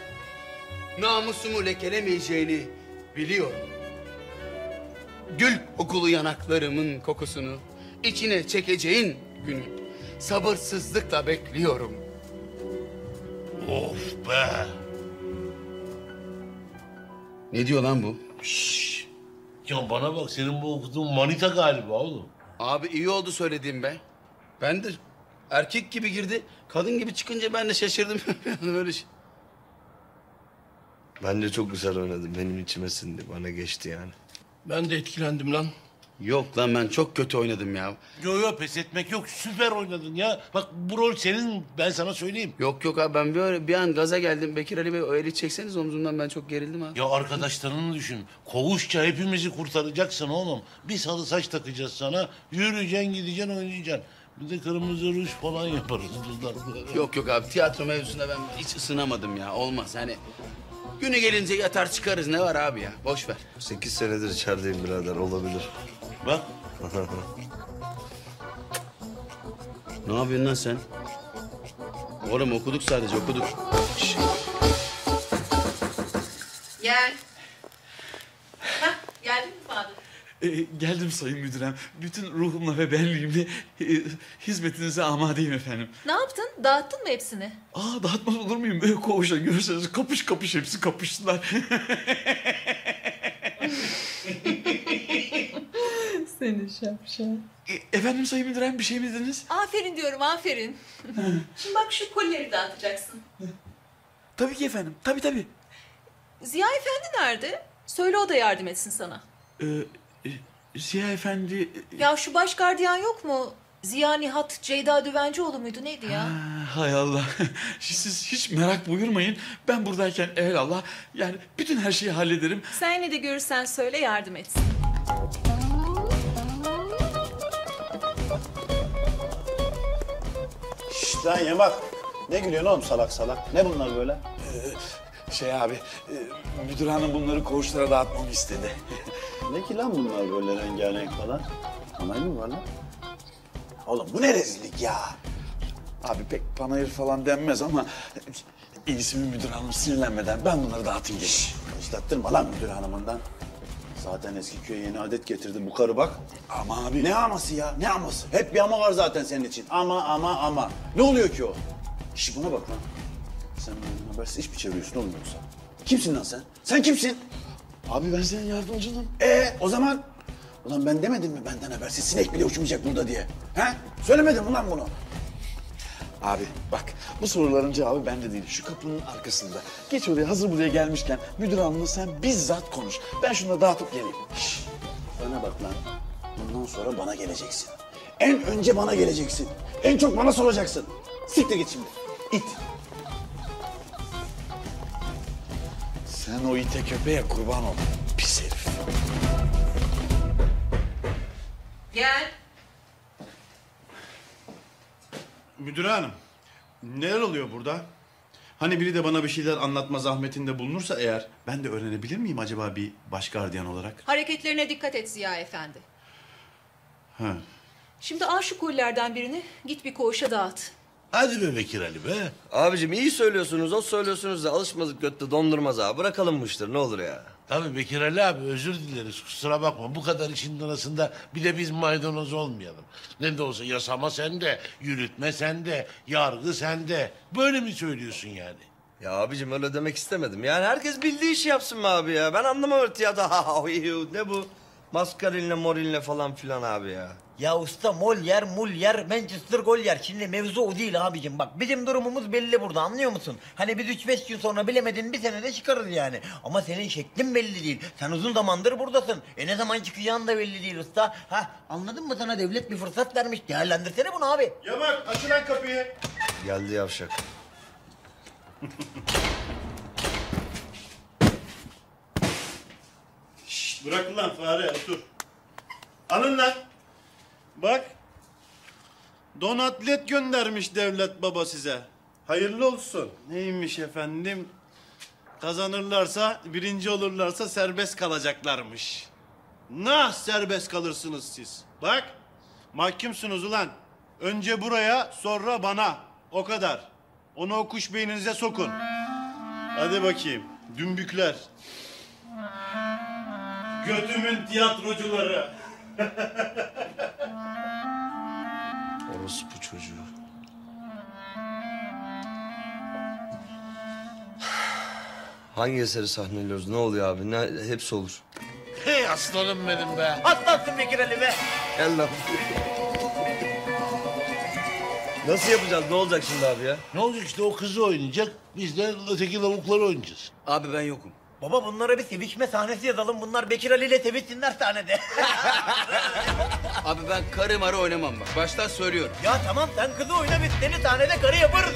Namusumu lekelemeyeceğini biliyorum. Gül kokulu yanaklarımın kokusunu içine çekeceğin günü sabırsızlıkla bekliyorum. Of be. Ne diyor lan bu? Ya bana bak senin bu okuduğun manita galiba oğlum. Abi iyi oldu söylediğim be. Ben de erkek gibi girdi, kadın gibi çıkınca ben de şaşırdım. Böyle şey. Bence çok güzel oynadın. Benim içime sindi. Bana geçti yani. Ben de etkilendim lan. Yok lan ben çok kötü oynadım ya. Yo yo pes etmek yok süper oynadın ya. Bak bu rol senin ben sana söyleyeyim. Yok yok abi ben bir, bir an gaza geldim. Bekir Ali Bey o eli çekseniz omzumdan ben çok gerildim abi. Ya arkadaşlarını düşün. Kovuşça hepimizi kurtaracaksın oğlum. Bir salı saç takacağız sana. Yürüyeceksin gideceksin oynayacaksın. Bir de kırmızı ruj falan yaparız. Yok yok abi tiyatro mevzusunda ben hiç ısınamadım ya. Olmaz hani. Günü gelince yatar çıkarız ne var abi ya. Boş ver. Sekiz senedir içerideyim birader. Olabilir. Bak. Ne yapıyorsun lan sen? Oğlum okuduk sadece okuduk. Gel. Hah, geldin mi Bahadır? Ee, geldim sayın müdürem. Bütün ruhumla ve benliğimle e, hizmetinize amadeyim efendim. Ne yaptın? Dağıttın mı hepsini? Aa dağıtmaz olur muyum? Böyle koğuşa görürseniz kapış kapış hepsi kapıştılar. Seni şapşal. E, efendim sayın müdürem bir şey mi dediniz? Aferin diyorum aferin. Şimdi bak şu kolileri dağıtacaksın. Tabii ki efendim. Tabii tabii. Ziya Efendi nerede? Söyle o da yardım etsin sana. Ee, e, Ziya Efendi... Ya şu baş gardiyan yok mu? Ziya Nihat Ceyda Düvencioğlu muydu neydi ya? Hay Allah. Siz hiç merak buyurmayın. Ben buradayken evelallah yani bütün her şeyi hallederim. Sen ne de görürsen söyle yardım etsin. Şşt lan Yemak. Ne gülüyorsun oğlum salak salak? Ne bunlar böyle? Şey abi, e, müdür hanım bunları koğuşlara dağıtmamı istedi. Ne ki lan bunlar böyle rengarenk falan? Anay mı var lan? Oğlum bu ne rezillik ya? Abi pek panayır falan denmez ama iyisi mi müdür hanım sinirlenmeden ben bunları dağıtayım geleyim. Islattırma lan müdür hanımından. Zaten eski köye yeni adet getirdi bu karı bak. Ama abi... Ne aması ya? Ne aması? Hep bir ama var zaten senin için. Ama ama ama. Ne oluyor ki o? Şş buna bak lan. Sen benden habersiz iş mi çeviriyorsun oğlum yoksa? Kimsin lan sen? Sen kimsin? Abi ben senin yardımcınım. Ee o zaman? Ulan ben demedim mi benden habersiz sinek bile uçmayacak burada diye? He? Söylemedim mi lan bunu? Abi bak bu soruların cevabı bende değil. Şu kapının arkasında. Geç oraya hazır buraya gelmişken müdür hanımla sen bizzat konuş. Ben şunları dağıtıp geleyim. Şş, bana bak lan. Bundan sonra bana geleceksin. En önce bana geleceksin. En çok bana soracaksın. Siktir git şimdi. İt. Sen o ite köpeğe kurban ol. Pis herif. Gel. Müdür hanım, neler oluyor burada? Hani biri de bana bir şeyler anlatma zahmetinde bulunursa eğer... ...ben de öğrenebilir miyim acaba bir baş gardiyan olarak? Hareketlerine dikkat et Ziya Efendi. Ha. Şimdi al şu kollerden birini git bir koğuşa dağıt. Hadi be Bekir Ali be. Abicim iyi söylüyorsunuz, o söylüyorsunuz da alışmadık götte dondurmaz ha. Bırakalım bu işleri ne olur ya. Tabii Bekir Ali abi özür dileriz kusura bakma. Bu kadar işin arasında bir de biz maydanoz olmayalım. Ne de olsa yasama sende, yürütme sende, yargı sende. Böyle mi söylüyorsun yani? Ya abicim öyle demek istemedim. Yani herkes bildiği işi yapsın be abi ya. Ben anlamam öyle tiyatro. ne bu? Maskarinle morinle falan filan abi ya. Ya usta Molière, Molière, Manchester gol yer. Şimdi mevzu o değil abicim. Bak bizim durumumuz belli burada anlıyor musun? Hani biz 3-5 yıl sonra bilemedin bir senede çıkarız yani. Ama senin şeklin belli değil. Sen uzun zamandır buradasın. E ne zaman çıkacağın da belli değil usta. Ha anladın mı sana devlet bir fırsat vermiş. Değerlendirsene bunu abi. Yamak aç lan kapıyı. Geldi yavşak. Bırak lan fare otur. Alın lan. Bak. Don atlet göndermiş devlet baba size. Hayırlı olsun. Neymiş efendim? Kazanırlarsa, birinci olurlarsa serbest kalacaklarmış. Nah serbest kalırsınız siz. Bak, mahkumsunuz ulan. Önce buraya, sonra bana. O kadar. Onu o kuş beyninize sokun. Hadi bakayım, dümbükler. Götümün tiyatrocuları. Orospu çocuğu. Hangi eseri sahneliyoruz? Ne oluyor abi? Ne, hepsi olur. Hey aslanım benim be. Atlatsın Bekir Ali be. Gel lan. Nasıl yapacağız? Ne olacak şimdi abi ya? Ne olacak işte o kızı oynayacak. Biz de öteki lavukları oynayacağız. Abi ben yokum. Baba bunlara bir sevişme sahnesi yazalım. Bunlar Bekir Ali ile sevişsinler sahnede. Abi ben karı marı oynamam bak. Baştan söylüyorum. ya tamam sen kızı oyna biz seni sahnede karı yaparız.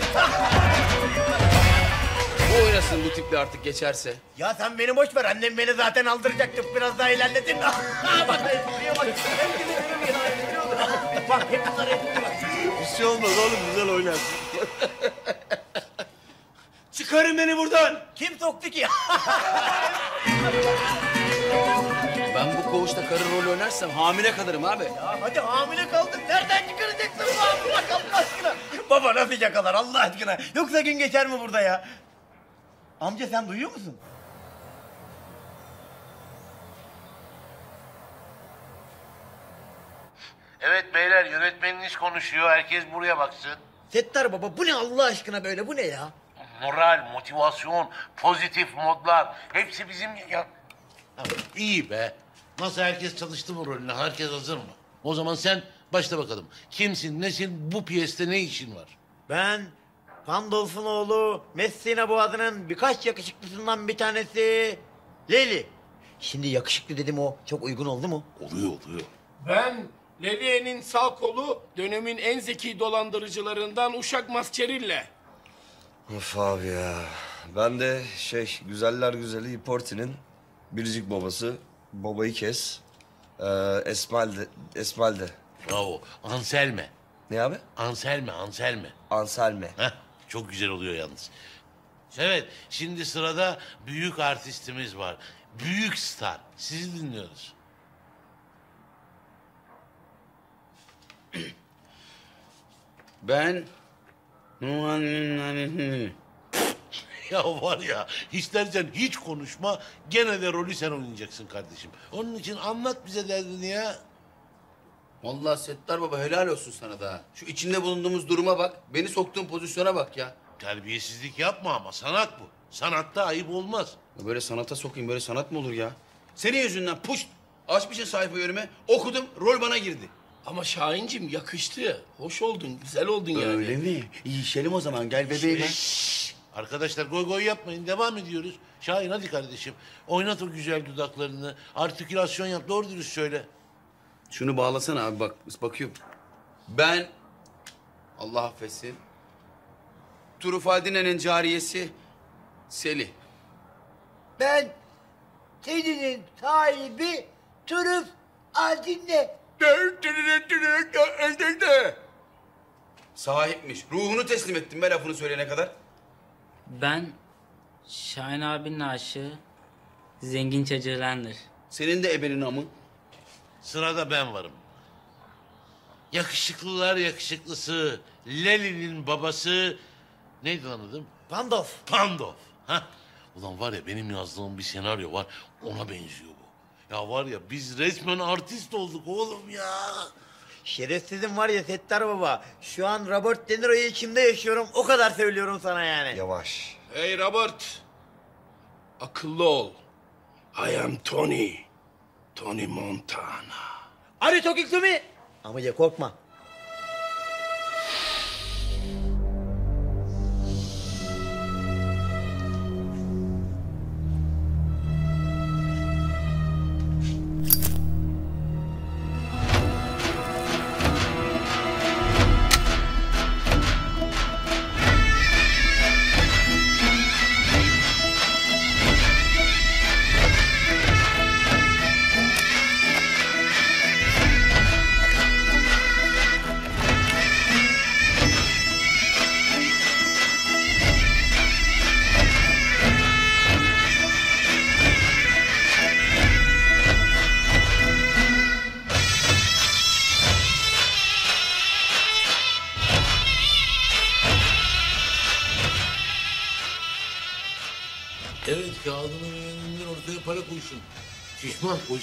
Bu oynasın bu tiple artık geçerse. ya sen beni boş ver. Annem beni zaten aldıracaktı. Biraz daha ilerletin. bak espriye bak. Herkes espriye bak. Bak hep bunlar espri bak. Bir şey olmaz oğlum güzel oynarsın. Çıkarın beni buradan. Kim soktu ki? Ben bu koğuşta karı rolü oynarsam hamile kalırım abi. Ya hadi hamile kaldın. Nereden çıkaracaksın bu hamile bak Allah aşkına. Baba nasıl yakalar Allah aşkına. Yoksa gün geçer mi burada ya? Amca sen duyuyor musun? Evet beyler yönetmeniniz konuşuyor. Herkes buraya baksın. Settar baba bu ne Allah aşkına böyle bu ne ya? Moral, motivasyon, pozitif modlar. Hepsi bizim... Ya... İyi be. Nasıl herkes çalıştı mı rolüne? Herkes hazır mı? O zaman sen başla bakalım. Kimsin, nesin, bu piyeste ne işin var? Ben Pandolf'un oğlu Messina Boğazı'nın birkaç yakışıklısından bir tanesi Leli. Şimdi yakışıklı dedim o çok uygun oldu mu? Oluyor oluyor. Ben Leviye'nin sağ kolu dönemin en zeki dolandırıcılarından Uşak Masçerille. Of abi ya. Ben de şey güzeller güzeli Porti'nin biricik babası babayı kes. Ee, Esmal'de. Esmal'de. Bravo. Anselme. Ne abi? Anselme, Anselme. Anselme. Heh, çok güzel oluyor yalnız. Evet, şimdi sırada büyük artistimiz var. Büyük star. Sizi dinliyoruz. Ben... Ya var ya, istersen hiç konuşma, gene de rolü sen oynayacaksın kardeşim. Onun için anlat bize derdini ya. Vallahi Settar Baba helal olsun sana da. Şu içinde bulunduğumuz duruma bak. Beni soktuğun pozisyona bak ya. Terbiyesizlik yapma ama sanat bu. Sanatta ayıp olmaz. Ya Böyle sanata sokayım böyle sanat mı olur ya? Senin yüzünden puş. Açmışsın sayfayı önüme. Okudum rol bana girdi. Ama Şahincim yakıştı. Hoş oldun, güzel oldun yani. Öyle mi? İyişelim o zaman gel bebeğim. Arkadaşlar goy goy yapmayın. Devam ediyoruz. Şahin hadi kardeşim. Oynat o güzel dudaklarını. Artikülasyon yap. Doğru dürüst söyle. Şunu bağlasana abi bak bakıyorum. Ben Allah affetsin. Trufaldine'nin cariyesi Seli. Ben senin sahibi Turuf Adin'le. Sahipmiş. Ruhunu teslim ettim be lafını söyleyene kadar. Ben Şahin abinin aşığı zengin çocuğulandır. Senin de ebenin amın. Sırada ben varım. Yakışıklılar yakışıklısı, Leli'nin babası... Neydi lan adım? Pandolf. Pandolf. Ha? Ulan var ya benim yazdığım bir senaryo var, ona benziyor bu. Ya var ya biz resmen artist olduk oğlum ya. Şerefsizim var ya Settar Baba. Şu an Robert De Niro'yu içimde yaşıyorum. O kadar söylüyorum sana yani. Yavaş. Hey Robert. Akıllı ol. I am Tony. Tony Montana. Are you talking to me? Amca korkma.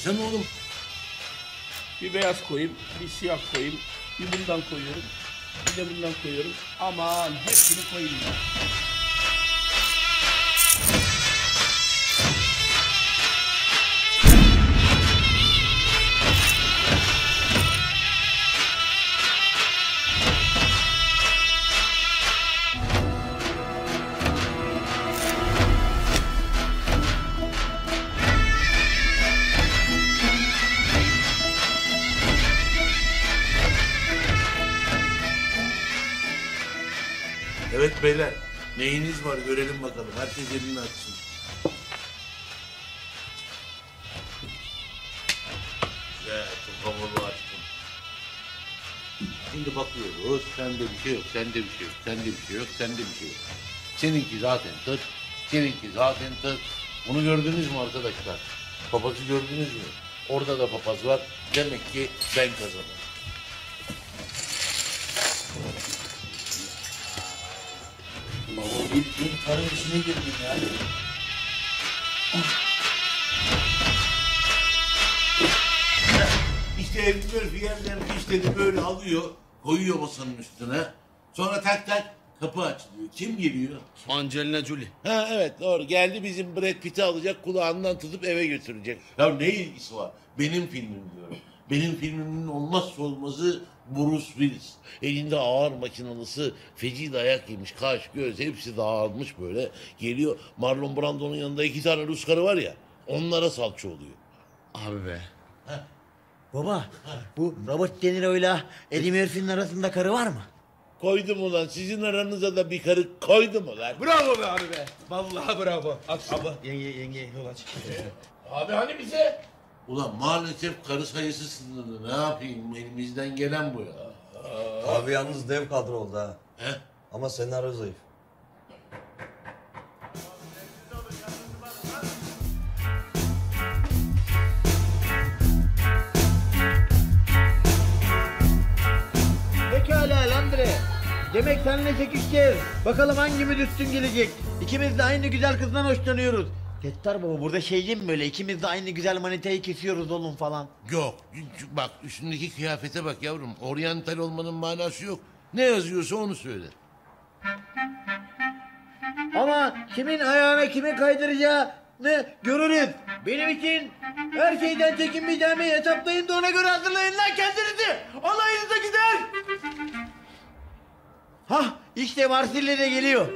Koysana oğlum. Bir beyaz koyayım, bir siyah koyayım, bir bundan koyuyorum, bir de bundan koyuyorum. Aman hepsini koyayım ya. Evet beyler. Neyiniz var görelim bakalım. Herkes elini açsın. Güzel, çok havalı açtım. Şimdi bakıyoruz. Sende bir şey yok, sende bir şey yok, sende bir şey yok, sende bir şey yok. Seninki zaten tık, seninki zaten tık. Bunu gördünüz mü arkadaşlar? Papazı gördünüz mü? Orada da papaz var. Demek ki ben kazanırım. Bildiğin karın içine girdin ya. İşte Edgar Fiyerler işte böyle alıyor, koyuyor masanın üstüne. Sonra tak tak kapı açılıyor. Kim geliyor? Angelina Jolie. Ha evet doğru. Geldi bizim Brad Pitt'i alacak, kulağından tutup eve götürecek. Ya ne ilgisi var? Benim filmim diyorum. Benim filmimin olmazsa olmazı Bruce Willis. Elinde ağır makinalısı, feci dayak yemiş, kaş, göz hepsi dağılmış böyle. Geliyor Marlon Brando'nun yanında iki tane Rus karı var ya. onlara salça oluyor. Abi be. Baba bu Robert De Niro'yla Eddie Murphy'nin arasında karı var mı? Koydum ulan sizin aranıza da bir karı koydum ulan. Bravo be abi be. Vallahi bravo. Aç abla. Yenge yenge yol aç. Abi hani bize? Ulan maalesef karı sayısı sınırlı. Ne yapayım elimizden gelen bu ya. Abi yalnız dev kadro oldu ha. He? Ama senaryo zayıf. Pekala Landre. Demek seninle çekişeceğiz. Bakalım hangimiz üstün gelecek. İkimiz de aynı güzel kızdan hoşlanıyoruz. Settar baba burada şey değil mi böyle ikimiz de aynı güzel manitayı kesiyoruz oğlum falan. Yok. Bak üstündeki kıyafete bak yavrum. Oryantal olmanın manası yok. Ne yazıyorsa onu söyle. Ama kimin ayağına kimin kaydıracağını görürüz. Benim için her şeyden çekinmeyeceğimi hesaplayın da ona göre hazırlayın lan kendinizi. Alayınıza gider. Hah işte Marsilya de geliyor.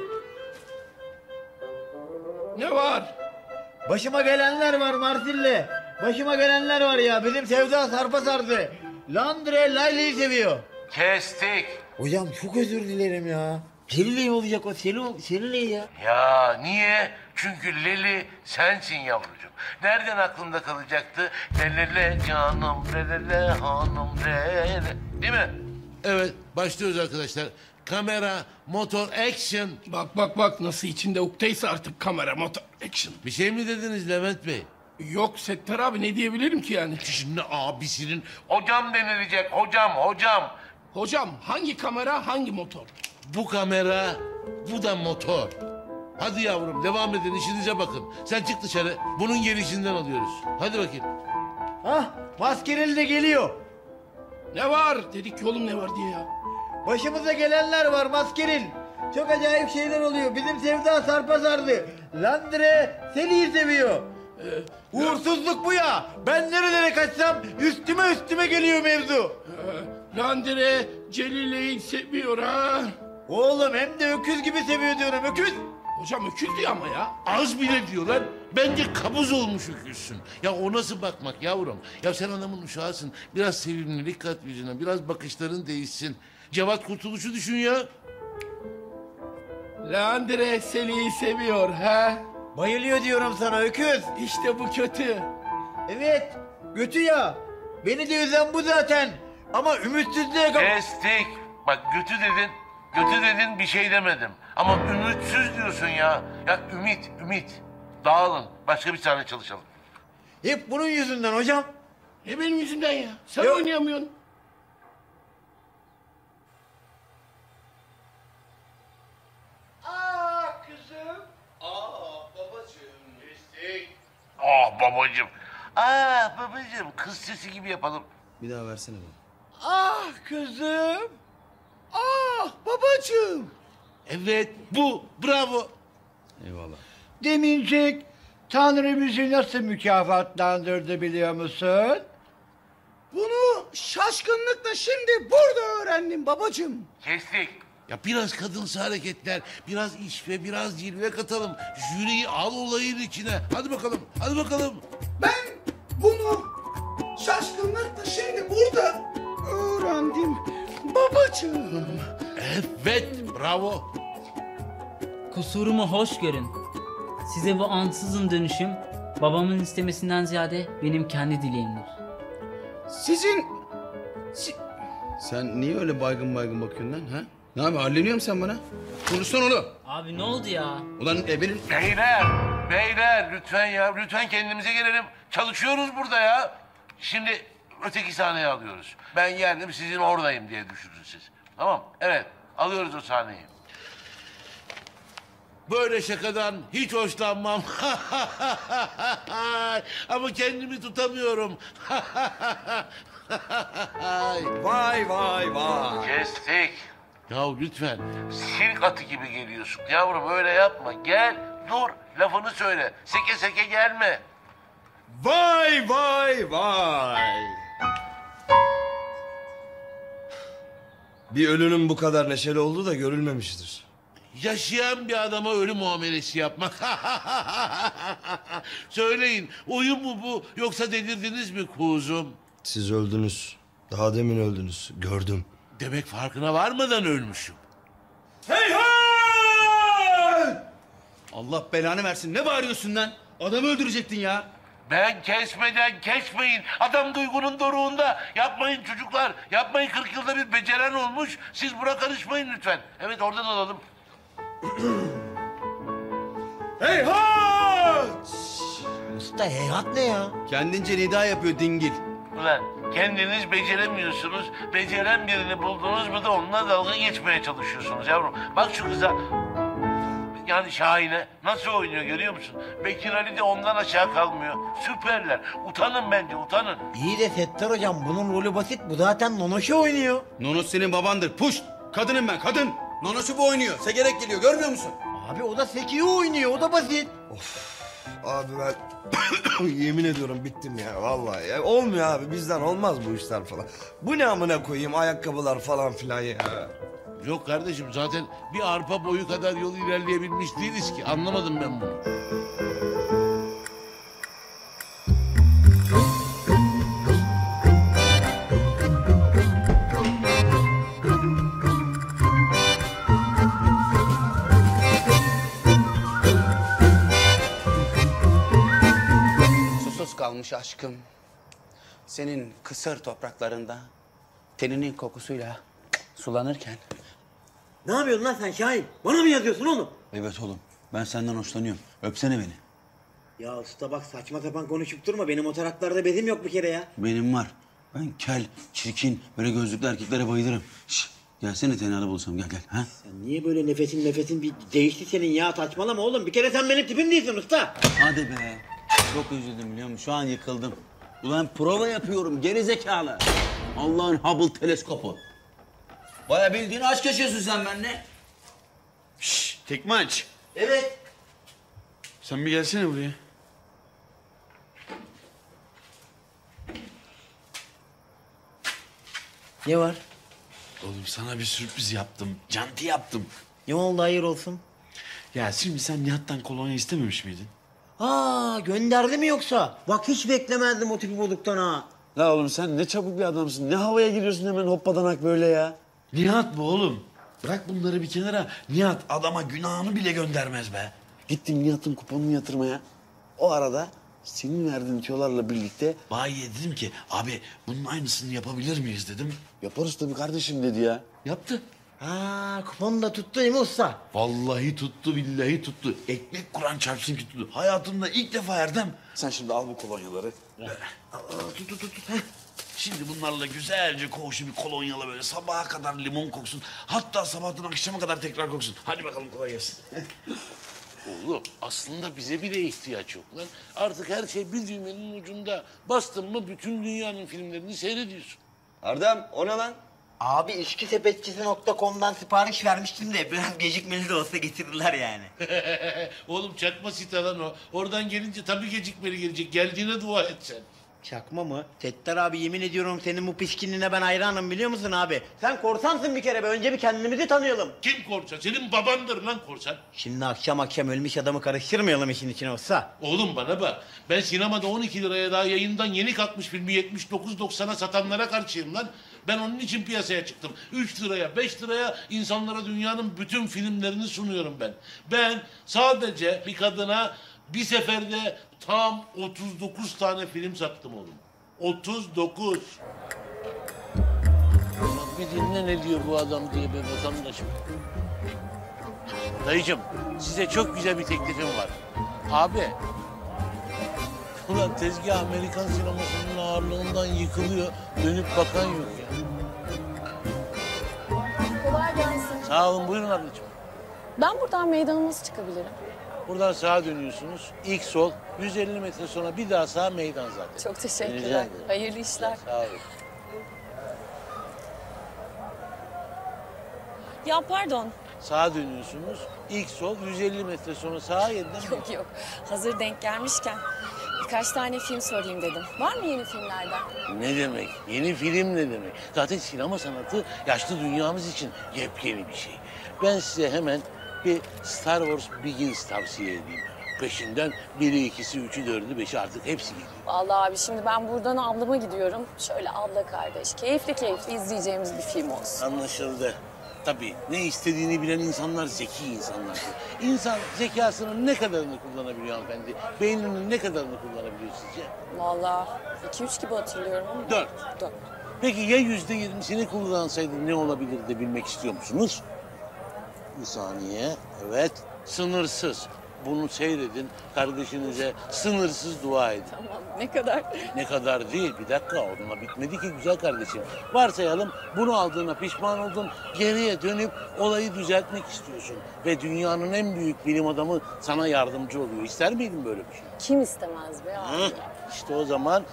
Ne var? Başıma gelenler var Marsilya. Başıma gelenler var ya. Bizim sevda sarpa sardı. Landre Layla'yı seviyor. Kestik. Hocam çok özür dilerim ya. Seninle olacak o. Senin, seninle ya. Ya niye? Çünkü Leli sensin yavrucuğum. Nereden aklında kalacaktı? Lelele canım, lelele hanım, lele. Değil mi? Evet, başlıyoruz arkadaşlar. Kamera, motor, action. Bak bak bak nasıl içinde uktaysa artık kamera motor action. Bir şey mi dediniz Levent Bey? Yok Settar abi ne diyebilirim ki yani? Şimdi abisinin hocam denilecek, hocam, hocam. Hocam hangi kamera hangi motor? Bu kamera, bu da motor. Hadi yavrum devam edin işinize bakın. Sen çık dışarı. Bunun gelişinden alıyoruz. Hadi bakayım. Hah maskereli de geliyor. Ne var? Dedik ki oğlum ne var diye ya. Başımıza gelenler var maskeril. Çok acayip şeyler oluyor. Bizim sevda sarpa sardı. Landre seni seviyor. Uğursuzluk bu ya. Ben nerelere kaçsam üstüme üstüme geliyor mevzu. Landire Celile'yi seviyor ha. Oğlum hem de öküz gibi seviyor diyorum öküz. Hocam öküz diyor ama ya. Az bile diyor lan. Bence kabuz olmuş öküzsün. Ya o nasıl bakmak yavrum? Ya sen adamın uşağısın. Biraz sevimlilik kat yüzüne. Biraz bakışların değişsin. Cevat Kurtuluş'u düşün ya. Landire Seli'yi seviyor ha. Bayılıyor diyorum sana öküz. İşte bu kötü. Evet götü ya. Beni de üzen bu zaten. Ama ümitsizliğe. Kestik. Bak götü dedin. Götü dedin bir şey demedim. Ama ümitsiz diyorsun ya. Ya ümit, ümit. Dağılın. Başka bir tane çalışalım. Hep bunun yüzünden hocam. Ne benim yüzümden ya? Sen Yok. oynayamıyorsun. Ah babacığım. Aa babacığım kız sesi gibi yapalım. Bir daha versene bana. Ah kızım. Ah babacığım. Evet bu bravo. Eyvallah. Demincek Tanrı bizi nasıl mükafatlandırdı biliyor musun? Bunu şaşkınlıkla şimdi burada öğrendim babacığım. Kestik. Ya biraz kadınsı hareketler, biraz iş ve biraz cilve katalım. Jüriyi al olayın içine. Hadi bakalım, hadi bakalım. Ben bunu şaşkınlıkla şimdi burada öğrendim babacığım. Evet, bravo. Kusurumu hoş görün. Size bu ansızın dönüşüm babamın istemesinden ziyade benim kendi dileğimdir. Sizin Sen niye öyle baygın baygın bakıyorsun lan ha? Ne abi halleniyor musun sen bana? Konuşsana oğlum. Abi ne oldu ya? Ulan ebenin... Beyler, beyler lütfen ya, lütfen kendimize gelelim. Çalışıyoruz burada ya. Şimdi öteki sahneye alıyoruz. Ben geldim, sizin oradayım diye düşünün siz. Tamam, evet. Alıyoruz o sahneyi. Böyle şakadan hiç hoşlanmam. Ama kendimi tutamıyorum. Vay vay vay. Kestik. Ya lütfen sirk atı gibi geliyorsun. Yavrum öyle yapma. Gel dur lafını söyle. Seke seke gelme. Vay vay vay. Bir ölünün bu kadar neşeli olduğu da görülmemiştir. yaşayan bir adama ölü muamelesi yapmak. Söyleyin oyun mu bu yoksa delirdiniz mi kuzum? Siz öldünüz. Daha demin öldünüz. Gördüm. Demek farkına varmadan ölmüşüm. Hey hey! Allah belanı versin. Ne bağırıyorsun lan? Adamı öldürecektin ya. Ben kesmeden kesmeyin. Adam duygunun doruğunda. Yapmayın çocuklar. Yapmayın 40 yılda bir beceren olmuş. Siz buna karışmayın lütfen. Evet oradan alalım. Hey hey! Usta heyhat ne ya? Kendince nida yapıyor dingil. Ulan kendiniz beceremiyorsunuz. Beceren birini buldunuz mu da onunla dalga geçmeye çalışıyorsunuz yavrum. Bak şu kıza. Yani Şahin'e nasıl oynuyor görüyor musun? Bekir Ali de ondan aşağı kalmıyor. Süperler. Utanın bence utanın. İyi de Settar hocam bunun rolü basit. Bu zaten Nonoş'u oynuyor. Nonos senin babandır. Puş! Kadınım ben kadın. Nonos'u bu oynuyor. Segerek geliyor görmüyor musun? Abi o da Seki'yi oynuyor. O da basit. Abi ben yemin ediyorum bittim ya vallahi ya. Olmuyor abi bizden olmaz bu işler falan. Bu ne amına koyayım ayakkabılar falan filan ya. Yok kardeşim zaten bir arpa boyu kadar yol ilerleyebilmiş değiliz ki. Anlamadım ben bunu. Aşkım. Senin kısır topraklarında teninin kokusuyla sulanırken. Ne yapıyorsun lan sen Şahin? Bana mı yazıyorsun oğlum? Evet oğlum ben senden hoşlanıyorum. Öpsene beni. Ya usta bak saçma sapan konuşup durma. Benim o taraklarda bezim yok bir kere ya. Benim var. Ben kel, çirkin, böyle gözlüklü erkeklere bayılırım. Şş, gelsene tenhalı bulsam gel gel. Ha? Sen niye böyle nefesin nefesin bir değişti senin ya saçmalama oğlum. Bir kere sen benim tipim değilsin usta. Hadi be. Çok üzüldüm biliyor musun? Şu an yıkıldım. Ulan prova yapıyorum geri zekalı. Allah'ın Hubble teleskopu. Baya bildiğin aşk yaşıyorsun sen benimle. Şşş tekme aç. Evet. Sen bir gelsene buraya. Ne var? Oğlum sana bir sürpriz yaptım. Canti yaptım. Ne oldu hayır olsun? Ya şimdi sen Nihat'tan kolonya istememiş miydin? Aa gönderdi mi yoksa? Bak hiç beklemezdim o tipi bulduktan ha. La oğlum sen ne çabuk bir adamsın. Ne havaya giriyorsun hemen hoppadanak böyle ya. Nihat bu oğlum. Bırak bunları bir kenara. Nihat adama günahını bile göndermez be. Gittim Nihat'ın kuponunu yatırmaya. O arada senin verdiğin tüyolarla birlikte bayiye dedim ki abi bunun aynısını yapabilir miyiz dedim. Yaparız tabii kardeşim dedi ya. Yaptı. Ha kupon da tuttu değil mi usta? Vallahi tuttu billahi tuttu. Ekmek kuran çarpsın ki tuttu. Hayatımda ilk defa Erdem. Sen şimdi al bu kolonyaları. Tut tut tut. Şimdi bunlarla güzelce koğuşu bir kolonyalı böyle sabaha kadar limon koksun. Hatta sabahtan akşama kadar tekrar koksun. Hadi bakalım kolay gelsin. Oğlum aslında bize bile ihtiyaç yok lan. Artık her şey bir düğmenin ucunda. Bastın mı bütün dünyanın filmlerini seyrediyorsun. Erdem o ne lan? Abi içkisepetçisi.com'dan sipariş vermiştim de biraz gecikmeli de olsa getirdiler yani. Oğlum çakma site lan o. Oradan gelince tabii gecikmeli gelecek. Geldiğine dua et sen. Çakma mı? Tettar abi yemin ediyorum senin bu pişkinliğine ben hayranım biliyor musun abi? Sen korsansın bir kere be önce bir kendimizi tanıyalım. Kim korsan? Senin babandır lan korsan. Şimdi akşam akşam ölmüş adamı karıştırmayalım işin içine olsa. Oğlum bana bak. Ben sinemada 12 liraya daha yayından yeni kalkmış filmi 79.90'a satanlara karşıyım lan. Ben onun için piyasaya çıktım. 3 liraya, 5 liraya insanlara dünyanın bütün filmlerini sunuyorum ben. Ben sadece bir kadına bir seferde tam 39 tane film sattım oğlum. 39. Bak bir dinle ne diyor bu adam diye be vatandaşım. Dayıcım size çok güzel bir teklifim var. Abi. Ulan tezgah Amerikan sinemasının ağırlığından yıkılıyor. Dönüp bakan yok ya. Kolay gelsin. Sağ olun buyurun ablacığım. Ben buradan meydana nasıl çıkabilirim? Buradan sağa dönüyorsunuz. İlk sol. 150 metre sonra bir daha sağ meydan zaten. Çok Rica teşekkürler. ederim. Hayırlı işler. Sağ olun. Ya pardon. Sağa dönüyorsunuz. İlk sol 150 metre sonra sağa yeniden Yok yok. Hazır denk gelmişken birkaç tane film sorayım dedim. Var mı yeni filmlerden? Ne demek? Yeni film ne demek? Zaten sinema sanatı yaşlı dünyamız için yepyeni bir şey. Ben size hemen bir Star Wars Begins tavsiye edeyim. Peşinden biri, ikisi, üçü, dördü, beşi artık hepsi geliyor. Vallahi abi şimdi ben buradan ablama gidiyorum. Şöyle abla kardeş keyifli keyifli izleyeceğimiz bir film olsun. Anlaşıldı. Tabii ne istediğini bilen insanlar zeki insanlar. İnsan zekasının ne kadarını kullanabiliyor hanımefendi? Beyninin ne kadarını kullanabiliyor sizce? Vallahi iki üç gibi hatırlıyorum ama. Dört. Dört. Peki ya yüzde yirmisini kullansaydı ne olabilirdi bilmek istiyor musunuz? Bir saniye. Evet. Sınırsız. Bunu seyredin. Kardeşinize sınırsız dua edin. Tamam ne kadar? Ne kadar değil. Bir dakika onunla bitmedi ki güzel kardeşim. Varsayalım bunu aldığına pişman oldun. Geriye dönüp olayı düzeltmek istiyorsun. Ve dünyanın en büyük bilim adamı sana yardımcı oluyor. İster miydin böyle bir şey? Kim istemez be abi? Hı? İşte o zaman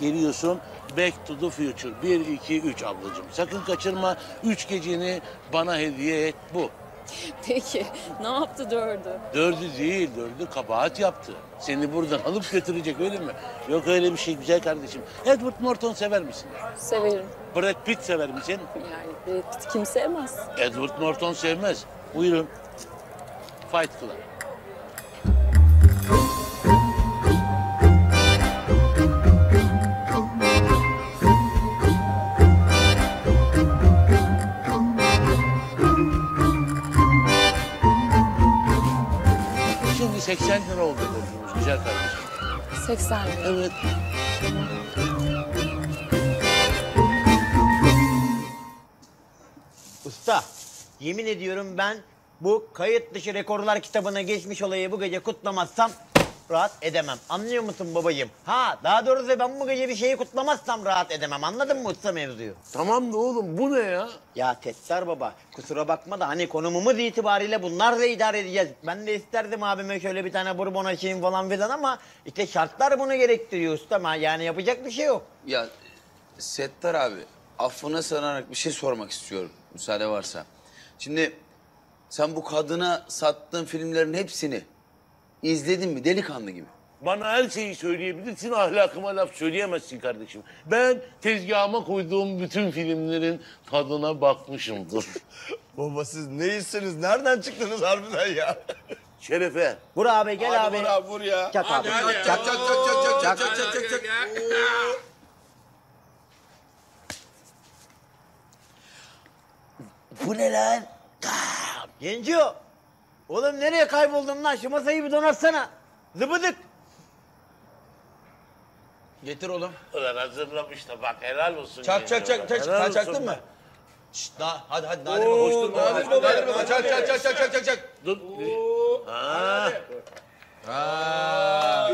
geliyorsun Back to the Future. Bir, iki, üç ablacığım. Sakın kaçırma. Üç geceni bana hediye et bu. Peki ne yaptı dördü? Dördü değil, dördü kabahat yaptı. Seni buradan alıp götürecek öyle mi? Yok öyle bir şey güzel kardeşim. Edward Norton sever misin? Severim. Brad Pitt sever misin? Yani Brad Pitt kim sevmez? Edward Norton sevmez. Buyurun. Fight Club. 80 lira oldu borcumuz güzel kardeşim. 80 lira. Evet. Usta, yemin ediyorum ben bu kayıt dışı rekorlar kitabına geçmiş olayı bu gece kutlamazsam rahat edemem. Anlıyor musun babacığım? Ha, daha doğrusu ben bu gece bir şeyi kutlamazsam rahat edemem. Anladın mı usta mevzuyu? Tamam da oğlum bu ne ya? Ya Tesser baba kusura bakma da hani konumumuz itibariyle bunlarla idare edeceğiz. Ben de isterdim abime şöyle bir tane bourbon açayım falan filan ama işte şartlar bunu gerektiriyor ustam. Yani yapacak bir şey yok. Ya Settar abi affına sığınarak bir şey sormak istiyorum müsaade varsa. Şimdi sen bu kadına sattığın filmlerin hepsini izledin mi delikanlı gibi? Bana her şeyi söyleyebilirsin, ahlakıma laf söyleyemezsin kardeşim. Ben tezgahıma koyduğum bütün filmlerin tadına bakmışımdır. Baba siz neyisiniz? Nereden çıktınız harbiden ya? Şerefe. Vur abi gel Hadi abi. vur abi, vur ya. Çak abi. Hadi, hadi. Çak. Çak, çak, çak, çak, çak, çak, çak, çak, çak. Bu ne lan? Genco. Oğlum nereye kayboldun lan? Şu masayı bir donatsana. Zıbıdık. Getir oğlum. Ulan hazırlamış da bak helal olsun. Çak çak çak çak. Helal Sen olsun çaktın be. mı? Şşt daha hadi hadi Nadir Baba hoş durma. Nadir Baba, Nadir Baba, çak, çak, çak, çak, çak, çak, çak. Dur. Ha. Ha.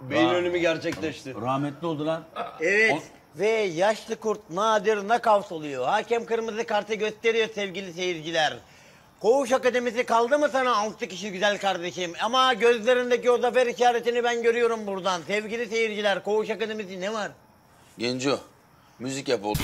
Beyin ölümü gerçekleşti. Rahmetli oldu lan. Evet. Ve yaşlı kurt nadir nakavt oluyor. Hakem kırmızı kartı gösteriyor sevgili seyirciler. Koğuş Akademisi kaldı mı sana altı kişi güzel kardeşim? Ama gözlerindeki o zafer işaretini ben görüyorum buradan. Sevgili seyirciler Koğuş Akademisi ne var? Genco müzik yap oğlum.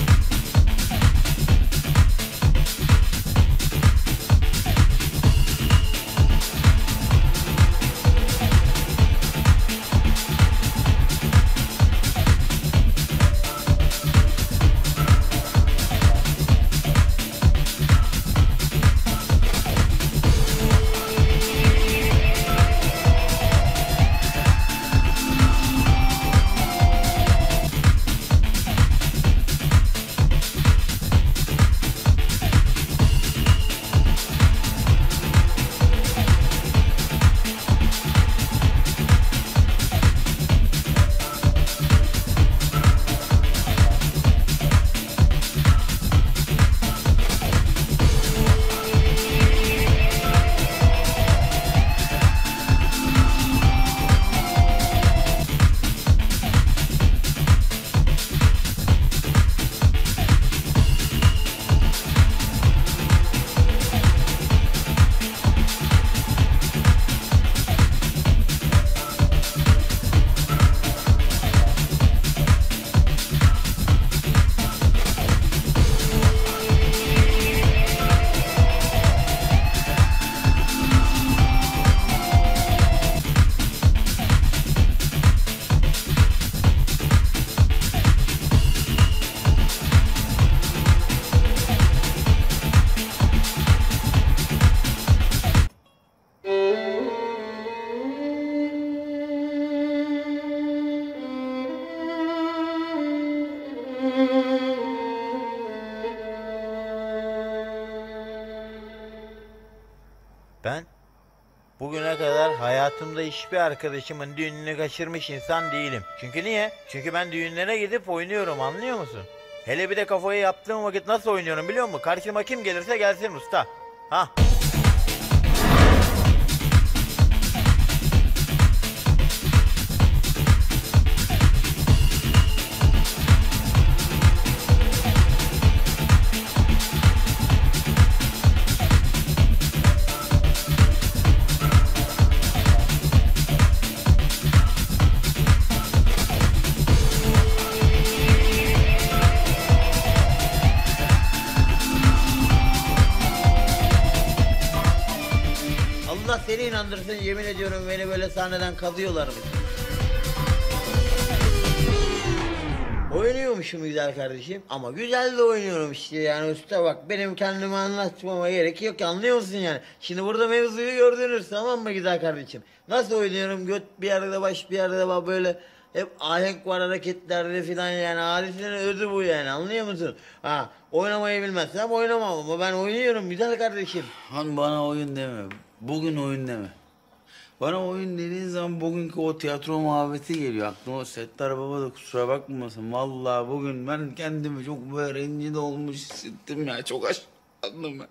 Bugüne kadar hayatımda hiçbir arkadaşımın düğününü kaçırmış insan değilim. Çünkü niye? Çünkü ben düğünlere gidip oynuyorum anlıyor musun? Hele bir de kafayı yaptığım vakit nasıl oynuyorum biliyor musun? Karşıma kim gelirse gelsin usta. Ha. İnandırsın yemin ediyorum beni böyle sahneden kazıyorlarmış. Oynuyormuşum güzel kardeşim ama güzel de oynuyorum işte yani usta bak benim kendimi anlatmama gerek yok anlıyor musun yani? Şimdi burada mevzuyu gördünüz tamam mı güzel kardeşim? Nasıl oynuyorum göt bir yerde baş bir yerde bak böyle hep ahenk var hareketlerde filan yani hadisinin özü bu yani anlıyor musun? Ha oynamayı bilmezsem oynamam ama ben oynuyorum güzel kardeşim. Han bana oyun deme. Bugün oyun deme. Bana oyun dediğin zaman bugünkü o tiyatro muhabbeti geliyor aklıma. O Settar Baba da kusura bakmasın. Vallahi bugün ben kendimi çok böyle rencide olmuş hissettim ya. Çok aşağıladım ben.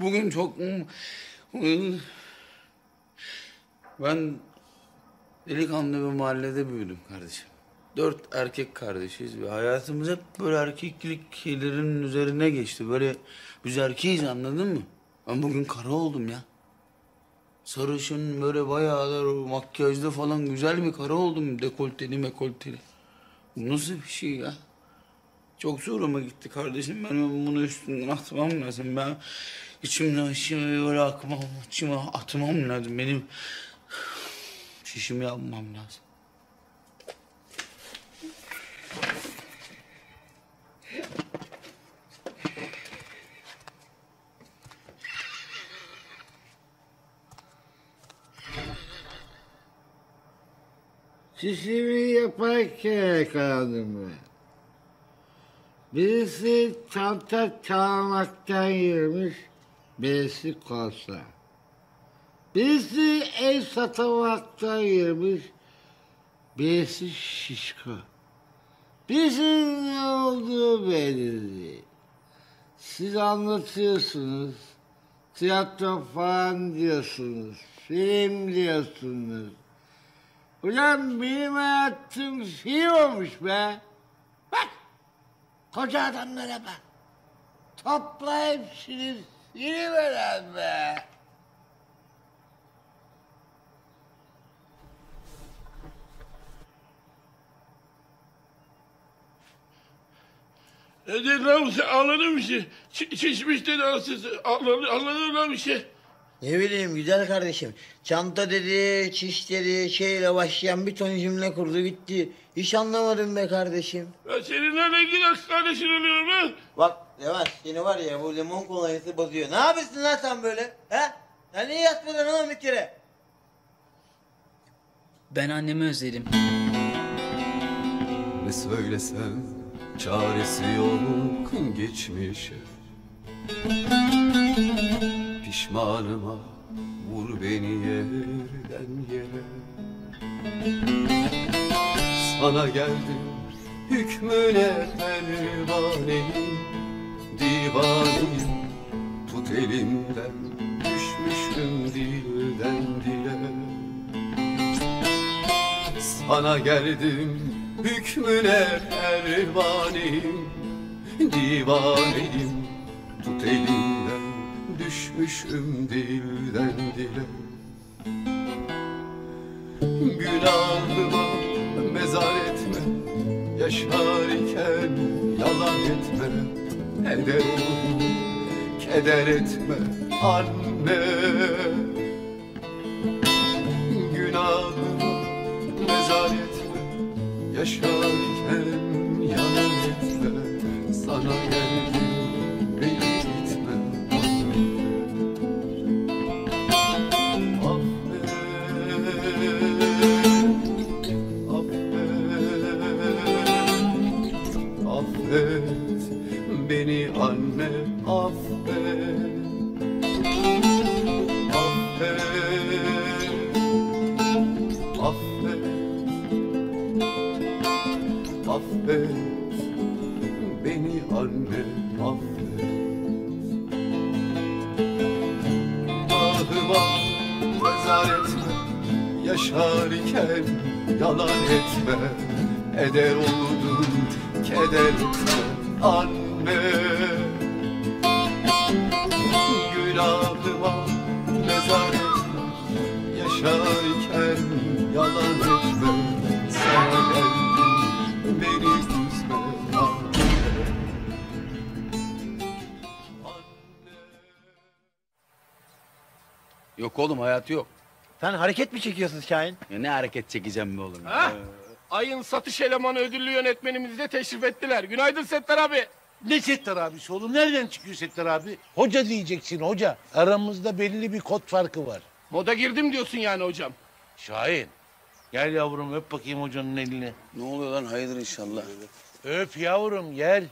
Bugün çok... Ben delikanlı bir mahallede büyüdüm kardeşim. Dört erkek kardeşiz ve hayatımız hep böyle erkekliklerin üzerine geçti. Böyle biz erkeğiz anladın mı? Ben bugün kara oldum ya. Sarışın böyle bayağı da makyajlı falan güzel bir kara oldum. Dekolteli mekolteli. Bu nasıl bir şey ya? Çok zoruma gitti kardeşim. Ben bunu üstünden atmam lazım. Ben içimden içime böyle akmam, içime atmam lazım. Benim şişimi almam lazım. Çişimi yaparken yakalandım ben. Birisi çanta çalmaktan girmiş, birisi korsa. Birisi el satmaktan girmiş, birisi şişko. Birisinin ne olduğu belli değil. Siz anlatıyorsunuz, tiyatro falan diyorsunuz, film diyorsunuz. Ulan benim hayatım film olmuş be. Bak, koca adamlara bak. Topla hepsini siliveren be. Ne dedi lan sen anladın bir şey? Çişmiş dedi anasını. Anladın, anladın lan bir şey. Ne bileyim güzel kardeşim. Çanta dedi, çiş dedi, şeyle başlayan bir ton cümle kurdu gitti. Hiç anlamadım be kardeşim. Ben seninle ne ilgili kardeşin oluyorum lan? Bak Yavaş seni var ya bu limon kolonyası bozuyor. Ne yapıyorsun lan sen böyle? He? Sen niye yatmadın oğlum bir kere? Ben annemi özledim. Ne söylesem çaresi yok geçmişe Pişmanıma vur beni yerden yere. Sana geldim hükmüne pervaneyim Divaneyim. Tut elimden düşmüşüm dilden dile. Sana geldim hükmüne pervaneyim Divaneyim. Tut elimden düşmüşüm dilden dile. Günahıma mezar etme Yaşar iken yalan etme. Eder olur keder etme anne. Günahıma mezar etme Yaşarken yalan etme. Sana geldim beni anne affet. Affet. Affet, affet. beni anne affet. Adıma mezar etme yaşar iken yalan etme. Eder oldum keder etme. Anne. Günahıma mezar etme Yaşarken yalan etme Sana geldim beni üzme Yok oğlum hayatı yok. Sen hareket mi çekiyorsun Şahin? Ya ne hareket çekeceğim be oğlum. ya? Ha? Ayın satış elemanı ödüllü yönetmenimizi de teşrif ettiler. Günaydın Settar abi. Ne Settar abisi oğlum? Nereden çıkıyor Settar abi? Hoca diyeceksin hoca. Aramızda belli bir kod farkı var. Moda girdim diyorsun yani hocam. Şahin. Gel yavrum öp bakayım hocanın elini. Ne oluyor lan hayırdır inşallah. Öp yavrum gel.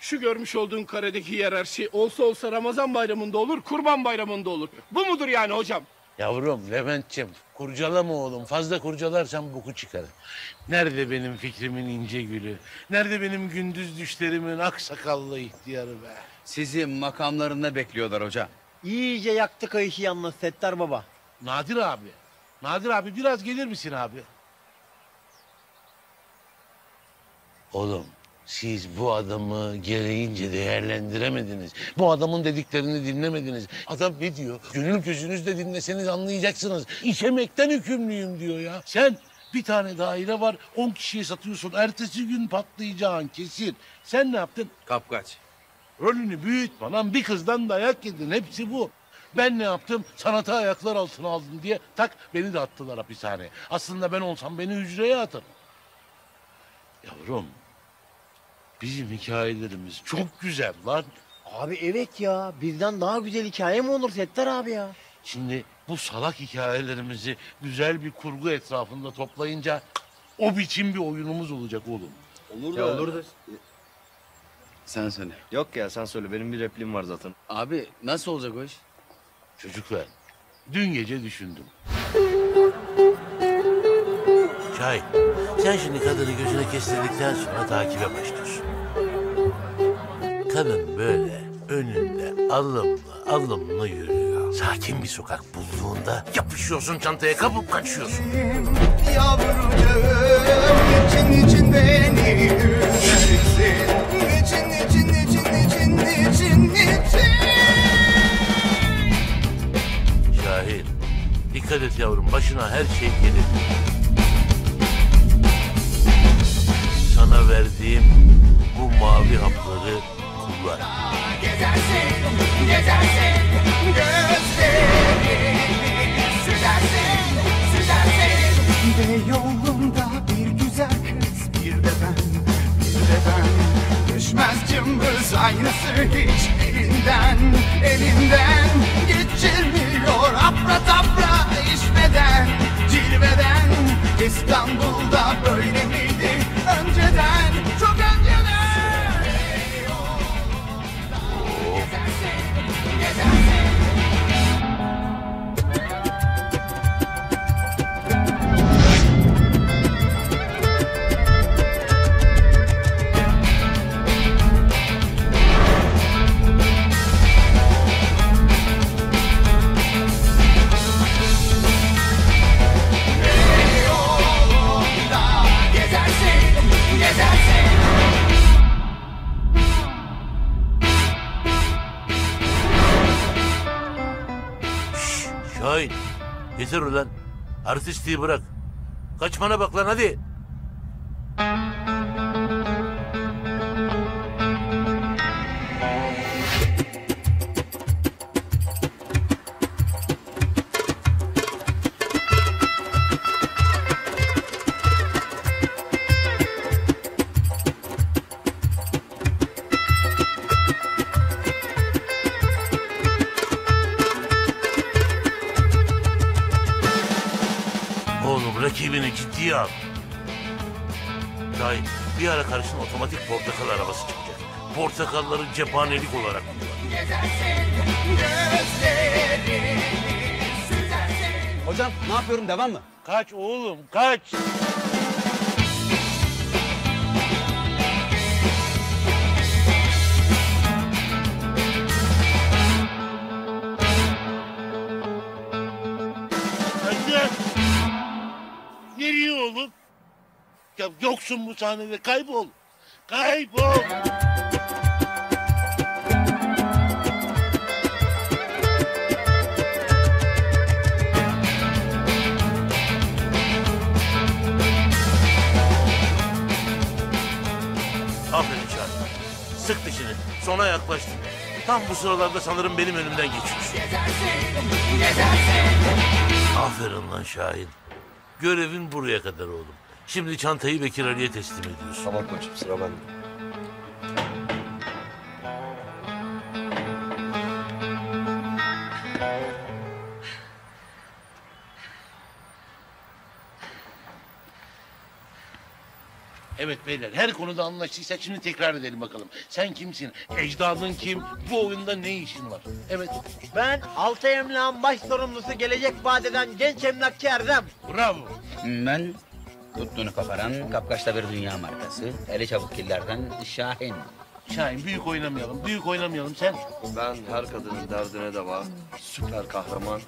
Şu görmüş olduğun karedeki hiyerarşi olsa olsa Ramazan bayramında olur, kurban bayramında olur. Bu mudur yani hocam? Yavrum Levent'ciğim kurcalama oğlum. Fazla kurcalarsan boku çıkar. Nerede benim fikrimin ince gülü? Nerede benim gündüz düşlerimin aksakallı ihtiyarı be? Sizi makamlarında bekliyorlar hoca. İyice yaktı kayışı yalnız Settar baba. Nadir abi. Nadir abi biraz gelir misin abi? Oğlum siz bu adamı gereğince değerlendiremediniz. Bu adamın dediklerini dinlemediniz. Adam ne diyor? Gönül gözünüzle dinleseniz anlayacaksınız. İşemekten hükümlüyüm diyor ya. Sen bir tane daire var, on kişiye satıyorsun. Ertesi gün patlayacağın kesin. Sen ne yaptın? Kapkaç. Rolünü büyütme lan. Bir kızdan dayak yedin. Hepsi bu. Ben ne yaptım? Sanatı ayaklar altına aldım diye tak beni de attılar hapishaneye. Aslında ben olsam beni hücreye atarım. Yavrum bizim hikayelerimiz çok güzel lan. Abi evet ya bizden daha güzel hikaye mi olur Settar abi ya? Şimdi bu salak hikayelerimizi güzel bir kurgu etrafında toplayınca o biçim bir oyunumuz olacak oğlum. Olur Ya olur da. Sen söyle. Yok ya sen söyle benim bir repliğim var zaten. Abi nasıl olacak o iş? Çocuklar dün gece düşündüm. Şahin sen şimdi kadını gözüne kestirdikten sonra takibe başlıyorsun. Kadın böyle önünde alımlı alımlı yürüyor. Sakin bir sokak bulduğunda yapışıyorsun çantaya kapıp kaçıyorsun. Yavrucağım niçin niçin beni üzersin Niçin niçin niçin niçin niçin niçin Şahin dikkat et yavrum başına her şey gelir. Sana verdiğim bu mavi hapları kullan. Gezersin gezersin gözlerini süzersin süzersin yolunda bir güzel kız bir de ben bir de ben Düşmez aynısı hiç elinden elinden Geçirmiyor apra tapra işveden cilveden İstanbul'da böyle miydi önceden yeter ulan. Artistliği bırak. Kaçmana bak lan hadi. Portakalları cephanelik olarak. Hocam ne yapıyorum devam mı? Kaç oğlum kaç. Lütfen. Nereye oğlum? Ya yoksun bu sahnede kaybol. Kaybol. Dişini. Sona yaklaştın. Tam bu sıralarda sanırım benim önümden geçiyorsun. Aferin lan Şahin. Görevin buraya kadar oğlum. Şimdi çantayı Bekir Ali'ye teslim ediyorsun. Tamam koçum sıra bende. Beyler her konuda anlaştıysak şimdi tekrar edelim bakalım. Sen kimsin? Ecdadın kim? Bu oyunda ne işin var? Evet. Ben altı emlakın baş sorumlusu gelecek vadeden genç emlakçı Erdem. Bravo. Ben tuttuğunu kaparan kapkaçta bir dünya markası. Eli çabuk killerden Şahin. Şahin büyük oynamayalım. Büyük oynamayalım sen. Ben her kadının derdine deva, süper kahraman.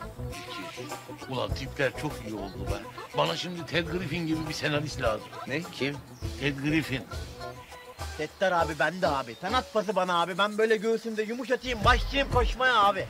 Ulan tipler çok iyi oldu be. Bana şimdi Ted Griffin gibi bir senarist lazım. Ne? Kim? Ted Griffin. Settar abi ben de abi. Sen at pası bana abi. Ben böyle göğsümde yumuşatayım. Başlayayım koşmaya abi.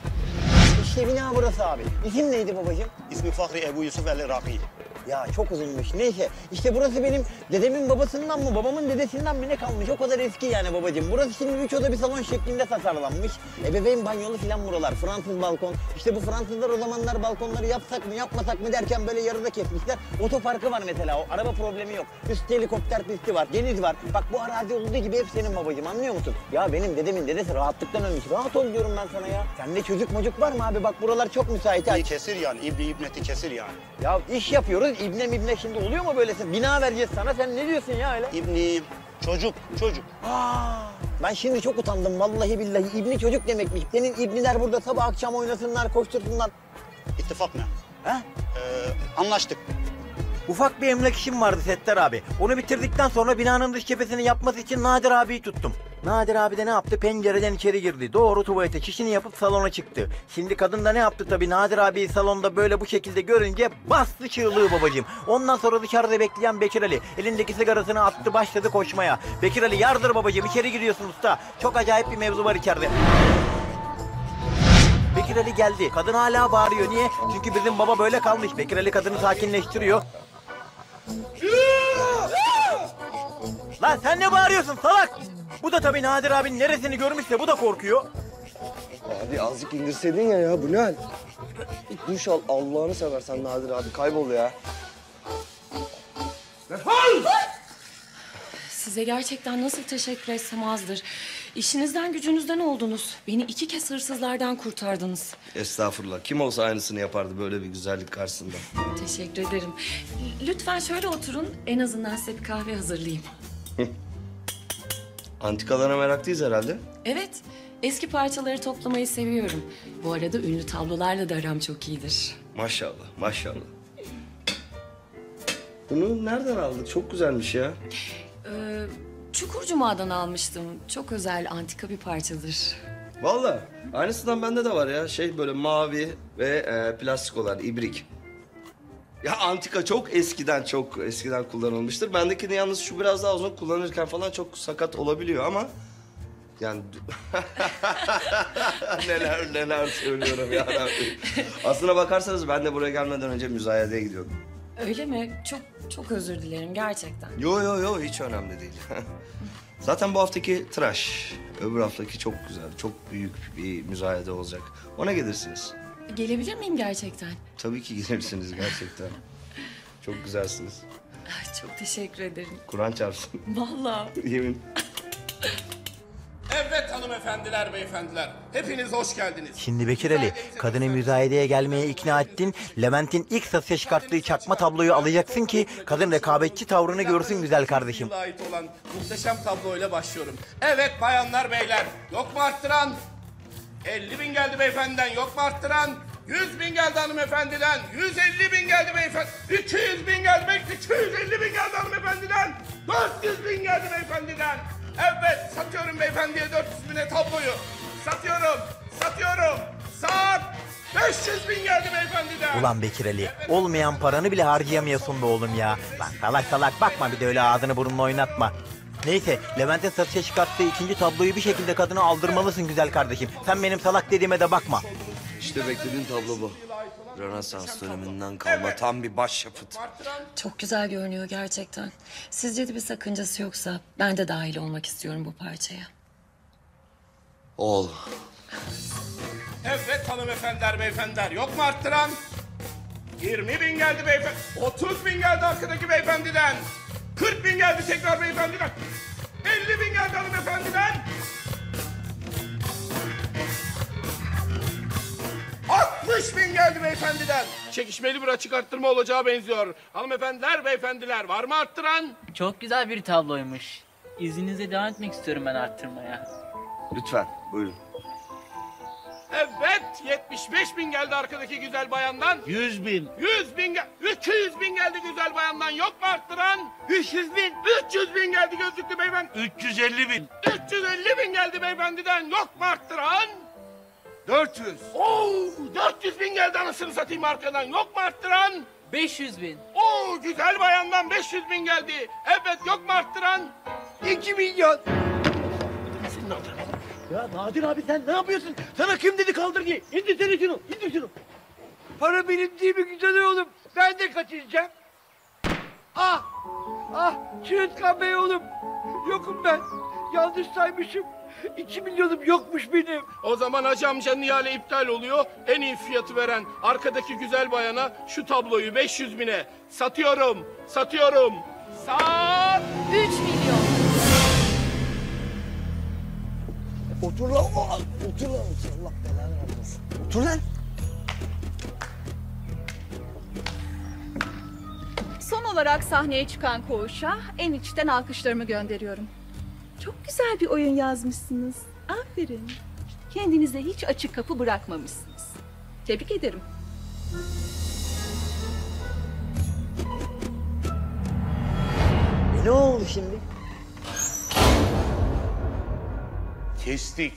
İşte bina burası abi. İsim neydi babacığım? İsmi Fahri Ebu Yusuf El Iraki. Ya çok uzunmuş. Neyse işte burası benim dedemin babasından mı babamın dedesinden mi ne kalmış. O kadar eski yani babacığım. Burası şimdi üç oda bir salon şeklinde tasarlanmış. Ebeveyn banyolu filan buralar. Fransız balkon. İşte bu Fransızlar o zamanlar balkonları yapsak mı yapmasak mı derken böyle yarıda kesmişler. Otoparkı var mesela o. Araba problemi yok. Üstte helikopter pisti var. Deniz var. Bak bu arazi olduğu gibi hep senin babacığım anlıyor musun? Ya benim dedemin dedesi rahatlıktan ölmüş. Rahat ol diyorum ben sana ya. Sende çocuk mocuk var mı abi? Bak buralar çok müsait. İyi kesir yani. İbni İbneti kesir yani. Ya iş yapıyoruz. İbne mibne şimdi oluyor mu böylesi? Bina vereceğiz sana. Sen ne diyorsun ya öyle? İbni çocuk çocuk. Aa, ben şimdi çok utandım vallahi billahi. İbni çocuk demekmiş. Senin ibniler burada sabah akşam oynasınlar, koştursunlar. İttifak ne? He? Ee, anlaştık. Ufak bir emlak işim vardı Settar abi. Onu bitirdikten sonra binanın dış cephesini yapması için Nadir abiyi tuttum. Nadir abi de ne yaptı? Pencereden içeri girdi. Doğru tuvalete çişini yapıp salona çıktı. Şimdi kadın da ne yaptı tabii Nadir abiyi salonda böyle bu şekilde görünce bastı çığlığı babacığım. Ondan sonra dışarıda bekleyen Bekir Ali elindeki sigarasını attı başladı koşmaya. Bekir Ali yardır babacığım içeri giriyorsun usta. Çok acayip bir mevzu var içeride. Bekir Ali geldi. Kadın hala bağırıyor. Niye? Çünkü bizim baba böyle kalmış. Bekir Ali kadını sakinleştiriyor. Lan sen ne bağırıyorsun salak? Bu da tabii Nadir abinin neresini görmüşse bu da korkuyor. Abi azıcık indirseydin ya ya bu ne hal? Bir duş al Allah'ını seversen Nadir abi kaybol ya. Size gerçekten nasıl teşekkür etsem azdır. İşinizden gücünüzden oldunuz. Beni iki kez hırsızlardan kurtardınız. Estağfurullah. Kim olsa aynısını yapardı böyle bir güzellik karşısında. Teşekkür ederim. Lütfen şöyle oturun. En azından size bir kahve hazırlayayım. Antikalara meraklıyız herhalde. Evet, eski parçaları toplamayı seviyorum. Bu arada ünlü tablolarla da aram çok iyidir. Maşallah, maşallah. Bunu nereden aldık? Çok güzelmiş ya. Ee, Çukurcuma'dan almıştım. Çok özel, antika bir parçadır. Vallahi aynısından bende de var ya. Şey böyle mavi ve e, plastik olan ibrik. Ya antika çok eskiden çok eskiden kullanılmıştır. Bendekini yalnız şu biraz daha uzun kullanırken falan çok sakat olabiliyor ama yani neler neler söylüyorum ya. Aslına bakarsanız ben de buraya gelmeden önce müzayedeye gidiyordum. Öyle mi? Çok çok özür dilerim gerçekten. Yo yo yo hiç önemli değil. Zaten bu haftaki tıraş, öbür haftaki çok güzel, çok büyük bir müzayede olacak. Ona gelirsiniz. Gelebilir miyim gerçekten? Tabii ki gelirsiniz gerçekten. çok güzelsiniz. Ay, Çok teşekkür ederim. Kur'an çarpsın. Vallahi. Yemin. Evet hanımefendiler, beyefendiler. Hepiniz hoş geldiniz. Şimdi Bekir Ali, kadını müzayedeye gelmeye ikna ettin. Levent'in ilk satışa çıkarttığı çakma tabloyu alacaksın ki kadın rekabetçi tavrını görsün güzel kardeşim. Ait olan muhteşem tabloyla başlıyorum. Evet bayanlar beyler, yok mu arttıran? 50 bin geldi beyefendiden, yok mu arttıran? 100 bin geldi hanımefendiden, 150 bin geldi beyefendi, 200 bin geldi bey, 250 bin geldi hanımefendiden, 400 bin geldi beyefendiden. Evet, satıyorum beyefendiye 400 bine tabloyu. Satıyorum, satıyorum. Sat, 500 bin geldi beyefendiden. Ulan Bekir Ali, olmayan paranı bile harcayamıyorsun be oğlum ya. Lan salak salak bakma bir de öyle ağzını burnunu oynatma. Neyse, Levent'e satışa çıkarttığı ikinci tabloyu bir şekilde kadına aldırmalısın güzel kardeşim. Sen benim salak dediğime de bakma. İşte beklediğin tablo bu. Rönesans döneminden kalma tam bir başyapıt. Çok güzel görünüyor gerçekten. Sizce de bir sakıncası yoksa ben de dahil olmak istiyorum bu parçaya. Ol. Evet hanımefendiler beyefendiler yok mu arttıran? 20 bin geldi beyefendi. 30 bin geldi arkadaki beyefendiden. 40 bin geldi tekrar beyefendiden. 50 bin geldi hanımefendiden. 60 bin geldi beyefendiden. Çekişmeli bir açık arttırma olacağı benziyor. Hanımefendiler, beyefendiler var mı arttıran? Çok güzel bir tabloymuş. İzninizle devam etmek istiyorum ben arttırmaya. Lütfen buyurun. Evet, 75 bin geldi arkadaki güzel bayandan. 100 bin. 100 bin gel 200 bin geldi güzel bayandan yok mu arttıran? 300 bin. 300 bin geldi gözlüklü beyefendi. 350 bin. 350 bin geldi beyefendiden yok mu arttıran? 400. Oo, 400 bin geldi anasını satayım arkadan yok mu arttıran? 500 bin. Oo, güzel bayandan 500 bin geldi. Evet yok mu arttıran? 2 milyon. Ya Nadir abi sen ne yapıyorsun? Sana kim dedi kaldır diye? İndir seni şunu, indir şunu. Para benim değil mi güzel oğlum? Ben de kaçıracağım. Ah! Ah! Çırıtkan Bey oğlum. Yokum ben. Yanlış saymışım. 2 milyonum yokmuş benim. O zaman hacı amcanın ihale iptal oluyor. En iyi fiyatı veren arkadaki güzel bayana şu tabloyu 500 bine satıyorum. Satıyorum. Sat. 3 milyon. Otur lan. Otur lan. Allah belanı vermesin. Otur lan. Son olarak sahneye çıkan koğuşa en içten alkışlarımı gönderiyorum. Çok güzel bir oyun yazmışsınız. Aferin. Kendinize hiç açık kapı bırakmamışsınız. Tebrik ederim. E ne oldu şimdi? Kestik.